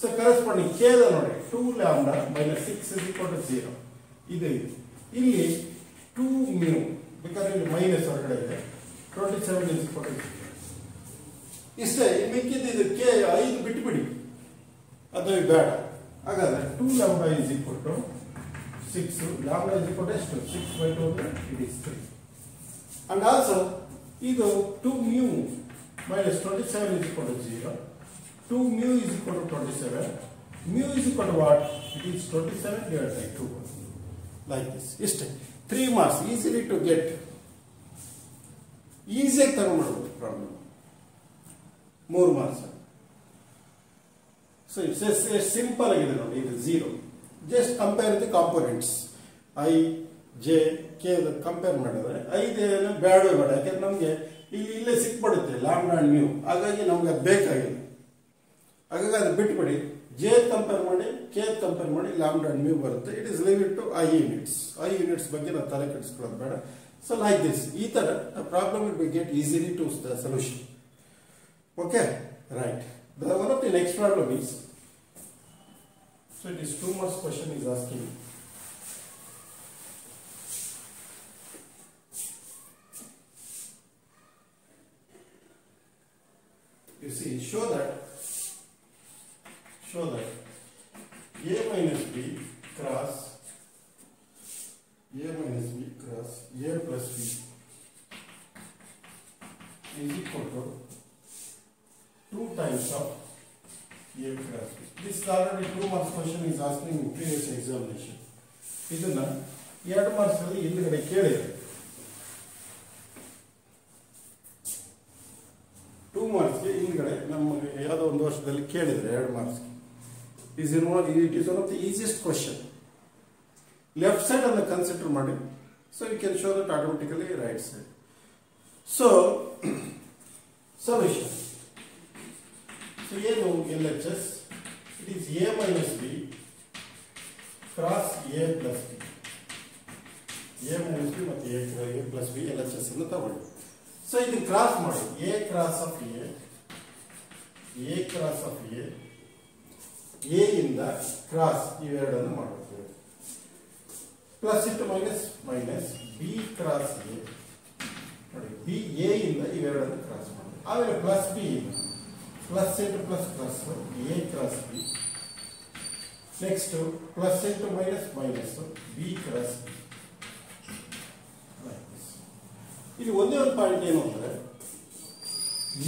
ಸೊ ಕರೆಸ್ಪಾಂಡಿಂಗ್ ಕೆ ನೋಡಿ two lambda minus six is equal to zero ಇದು ಇದು. ಇಲ್ಲಿ ಟೂ ಮ್ಯೂ ಬೇಕಾದ್ರೆ ಇಲ್ಲಿ ಮೈನಸ್ ಹೊರಗಡೆ ಇದೆ. Twenty seven is equal to ಇಷ್ಟೇ ಇನ್ನು ಮಿಕ್ಕಿದ್ದು ಇದು ಕೆ ಐದು ಬಿಟ್ಬಿಡಿ ಅದು ಬೇಡ ಹಾಗಾದ್ರೆ two lambda is equal to six lambda is equal to ಎಷ್ಟು ಸಿಕ್ಸ್ ಬೈ ಟು ಅಂದ್ರೆ it is three and also ಇದು two mu minus twenty seven is equal to zero two mu is equal to twenty seven mu is equal to what it is twenty seven divide by two like this ಇಷ್ಟೇ three marks easily to get ಈಸಿಯಾಗಿ ತಗೊಂಡ್ಬಿಡ್ಬೋದು ಪ್ರಾಬ್ಲಮ್ ಮೂರು ಮಾರ್ಕ್ಸ್. ಸೊ ಇಟ್ಸ್ ಸಿಂಪಲ್ ಆಗಿದೆ ನೋಡಿ, ಇದು zero just compare the components I J K compare ಮಾಡಿದ್ರೆ ಐದೇನು ಬೇಡ ಬೇಡ, ಯಾಕೆಂದ್ರೆ ನಮಗೆ ಇಲ್ಲಿ, ಇಲ್ಲೇ ಸಿಕ್ಬಿಡುತ್ತೆ ಲ್ಯಾಂಡ್ ಆ್ಯಂಡ್ ನ್ಯೂ ಹಾಗಾಗಿ ನಮ್ಗೆ ಅದು ಬೇಕಾಗಿಲ್ಲ. ಹಾಗಾಗಿ ಅದು ಬಿಟ್ಬಿಡಿ. ಜೆ ಕಂಪೇರ್ ಮಾಡಿ ಕೆ ಕಂಪೇರ್ ಮಾಡಿ ಲ್ಯಾಂಡ್ ಆ್ಯಂಡ್ ಮ್ಯೂ ಬರುತ್ತೆ. It is limit to I units I units ಬಗ್ಗೆ ನಾವು ತಲೆ ಕೆಡಿಸ್ಕೊಳ್ಳೋದು ಬೇಡ. ಸೊ ಲೈಕ್ ದಿಸ್ ಈ ತರ problem will be get easily to the solution Okay, right. The one of the next problem is, so this two marks question is asking. ನಿಮ್ಮ ಪ್ರೀವಿಯಸ್ ಎಕ್ಸಾಮಿನೇಷನ್. ಇದನ್ನ ಎರಡು ಮಾರ್ಕ್ಸಲ್ಲಿ ಹಿಂದ್ಗಡೆ ಕೇಳಿದೆ. ಟೂ ಮಾರ್ಕ್ಸ್ಗೆ ಹಿಂದ್ಗಡೆ ನಮಗೆ ಯಾವುದೋ ಒಂದು ವರ್ಷದಲ್ಲಿ ಕೇಳಿದರೆ ಎರಡು ಮಾರ್ಕ್ಸ್ಗೆ. Is in it is one of the easiest question left side ಅನ್ನು ಕನ್ಸಿಡರ್ ಮಾಡಿ. So you can show that automatically right side so solution so ಏನು L H S it is A minus B cross A plus B. A minus B ಮತ್ತು A A plus B L H S ಅನ್ನು ತಗೊಳ್ಳಿ. ಸೊ ಇದು ಕ್ರಾಸ್ ಮಾಡಿ. A cross of A A cross of A A ಇಂದ ಕ್ರಾಸ್ ಇವೆರಡನ್ನು ಮಾಡಬೇಕು ಪ್ಲಸ್ ಇಟ್ಟು minus minus B cross A. ನೋಡಿ ಬಿ ಎ ಇಂದ ಇವೆರಡನ್ನು ಕ್ರಾಸ್ ಮಾಡಿ. ಆಮೇಲೆ ಪ್ಲಸ್ ಬಿ ಇಂದ. Plus into plus plus A cross B next plus into minus minus B cross ಇಲ್ಲಿ ಒಂದೇ ಒಂದು ಪಾಯಿಂಟ್ ಏನು ಅಂದರೆ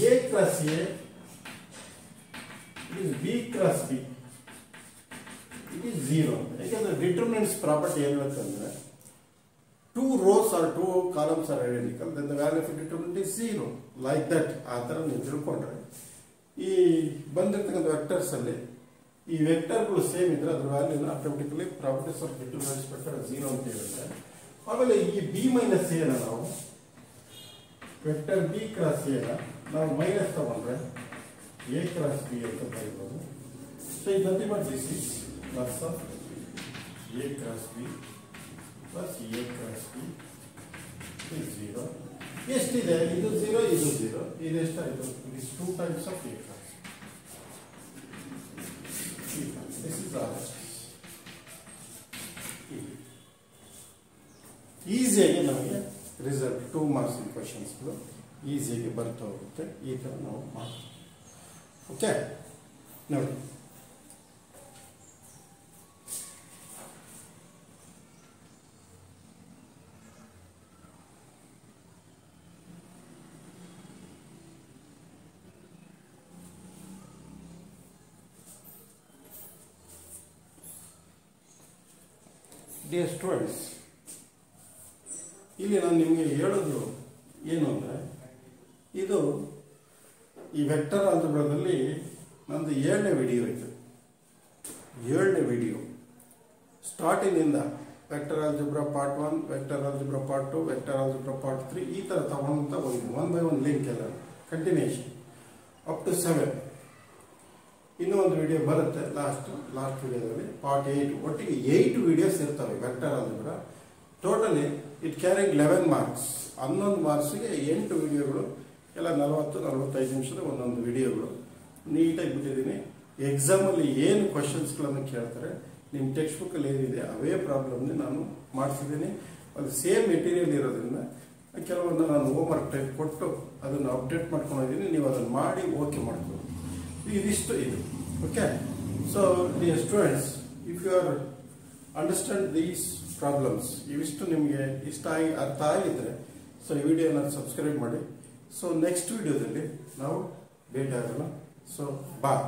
A cross A is B cross B it is zero ಯಾಕಂದ್ರೆ ಡಿಟರ್ಮಿನೆಂಟ್ಸ್ ಪ್ರಾಪರ್ಟಿ ಏನು ಅಂತಂದ್ರೆ two rows or two columns are identical then the value of determinant is zero like that ಆ ಥರ ನೀವು ತಿಳ್ಕೊಂಡ್ರೆ ಈ ಬಂದಿರ್ತಕ್ಕಂಥ ವೆಕ್ಟರ್ಸ್ ಅಲ್ಲಿ ಈ ವೆಕ್ಟರ್ಗಳು ಸೇಮ್ ಇದ್ರೆ ಅದ್ರ ವ್ಯಾಲ್ಯೂನ ಆಟೋಮೆಟಿಕಲಿ ಪ್ರಾಪರ್ಟೀಸ್ ಆಫ್ ಡಿಟರ್ಮಿನೆಂಟ್ಸ್ ಪ್ರಕಾರ ಝೀರೋ ಅಂತ ಹೇಳಿದ್ರೆ ಆಮೇಲೆ ಈ ಬಿ ಮೈನಸ್ ಎನ ನಾವು ವೆಕ್ಟರ್ ಬಿ ಕ್ರಾಸ್ ಎನ ನಾವು ಮೈನಸ್ ತಗೊಂಡ್ರೆ ಎ ಕ್ರಾಸ್ ಬಿ ಅಂತ ಬರೀಬೋದು ಸೊ ಇದು nothing but this is plus of A cross B plus A cross B is zero ಎಷ್ಟಿದೆ ಇದು ಝೀರೋ ಇದು ಝೀರೋ ಇದು ಎಷ್ಟಾಯಿತು is two times of A cross this is R ಈಸಿಯಾಗಿ ನಮಗೆ ರಿಸಲ್ಟ್ ಟೂ ಮಾರ್ಕ್ಸ್ ಇನ್ ಕ್ವಶನ್ಸ್ಗಳು ಈಸಿಯಾಗಿ ಬರ್ತಾ ಹೋಗುತ್ತೆ ಈ ಥರ ನಾವು ಮಾಡ್ತೀವಿ ಓಕೆ ನೋಡಿ ಡಿಯರ್ ಸ್ಟೂಡೆಂಟ್ಸ್ ಇಲ್ಲಿ ನಾನು ನಿಮಗೆ ಹೇಳೋದು ಏನು ಅಂದರೆ, ಇದು ಈ ವೆಕ್ಟರ್ ಆಲ್ಜಬ್ರಾದಲ್ಲಿ ನಂದು ಏಳನೇ ವಿಡಿಯೋ ಇದು ಏಳನೇ video ಸ್ಟಾರ್ಟಿಂಗಿಂದ vector algebra part one vector algebra part two vector algebra part three ಈ ಥರ ತಗೊಂತ ಹೋಗಿದ್ದೀನಿ ಒನ್ ಬೈ ಒನ್ ಲಿಂಕ್ ಎಲ್ಲ. ಕಂಟಿನ್ಯೂಷನ್ ಅಪ್ ಟು ಸೆವೆನ್ ಒಂದು ವಿಡಿಯೋ ಬರುತ್ತೆ ಲಾಸ್ಟ್ ಲಾಸ್ಟ್ ವಿಡಿಯೋದಲ್ಲಿ ಪಾರ್ಟ್ ಏಯ್ಟ್ ಒಟ್ಟಿಗೆ ಏಯ್ಟ್ ವಿಡಿಯೋಸ್ ಇರ್ತವೆ ವೆಕ್ಟರ್ ಕೂಡ. Totally it carrying eleven marks ಹನ್ನೊಂದು ಮಾರ್ಕ್ಸ್ಗೆ ಎಂಟು ವಿಡಿಯೋಗಳು ಎಲ್ಲ ನಲವತ್ತು, ನಲವತ್ತೈದು ನಿಮಿಷದ ಒಂದೊಂದು ವಿಡಿಯೋಗಳು ನೀಟಾಗಿ ಬಿಟ್ಟಿದ್ದೀನಿ. ಎಕ್ಸಾಮಲ್ಲಿ ಏನು ಕ್ವಶನ್ಸ್ಗಳನ್ನು ಕೇಳ್ತಾರೆ ನಿಮ್ಮ ಟೆಕ್ಸ್ಟ್ ಬುಕ್ಕಲ್ಲಿ ಏನಿದೆ, ಅವೇ ಪ್ರಾಬ್ಲಮ್ನೇ ನಾನು ಮಾಡಿಸಿದ್ದೀನಿ. ಅದು ಸೇಮ್ ಮೆಟೀರಿಯಲ್ ಇರೋದ್ರಿಂದ, ಕೆಲವೊಂದು ನಾನು ಹೋಮ್ ವರ್ಕ್ ಟೈಪ್ ಕೊಟ್ಟು ಅದನ್ನು ಅಪ್ಡೇಟ್ ಮಾಡ್ಕೊಂಡಿದ್ದೀನಿ ನೀವು ಅದನ್ನು ಮಾಡಿ ಓಕೆ ಮಾಡ್ಕೊಳ್ಳಿ. ಇದಿಷ್ಟು ಇದು. Okay so the students if you are understand these problems ಇವಿಷ್ಟು ನಿಮಗೆ ಇಷ್ಟ ಆಗಿ ಅರ್ಥ ಆಗಿದ್ರೆ ಸೊ ಈ ವಿಡಿಯೋನ ಸಬ್ಸ್ಕ್ರೈಬ್ ಮಾಡಿ ಸೊ ನೆಕ್ಸ್ಟ್ ವಿಡಿಯೋದಲ್ಲಿ ನಾವು ಭೇಟಿ ಆಗೋಣ ಸೊ ಬಾಯ್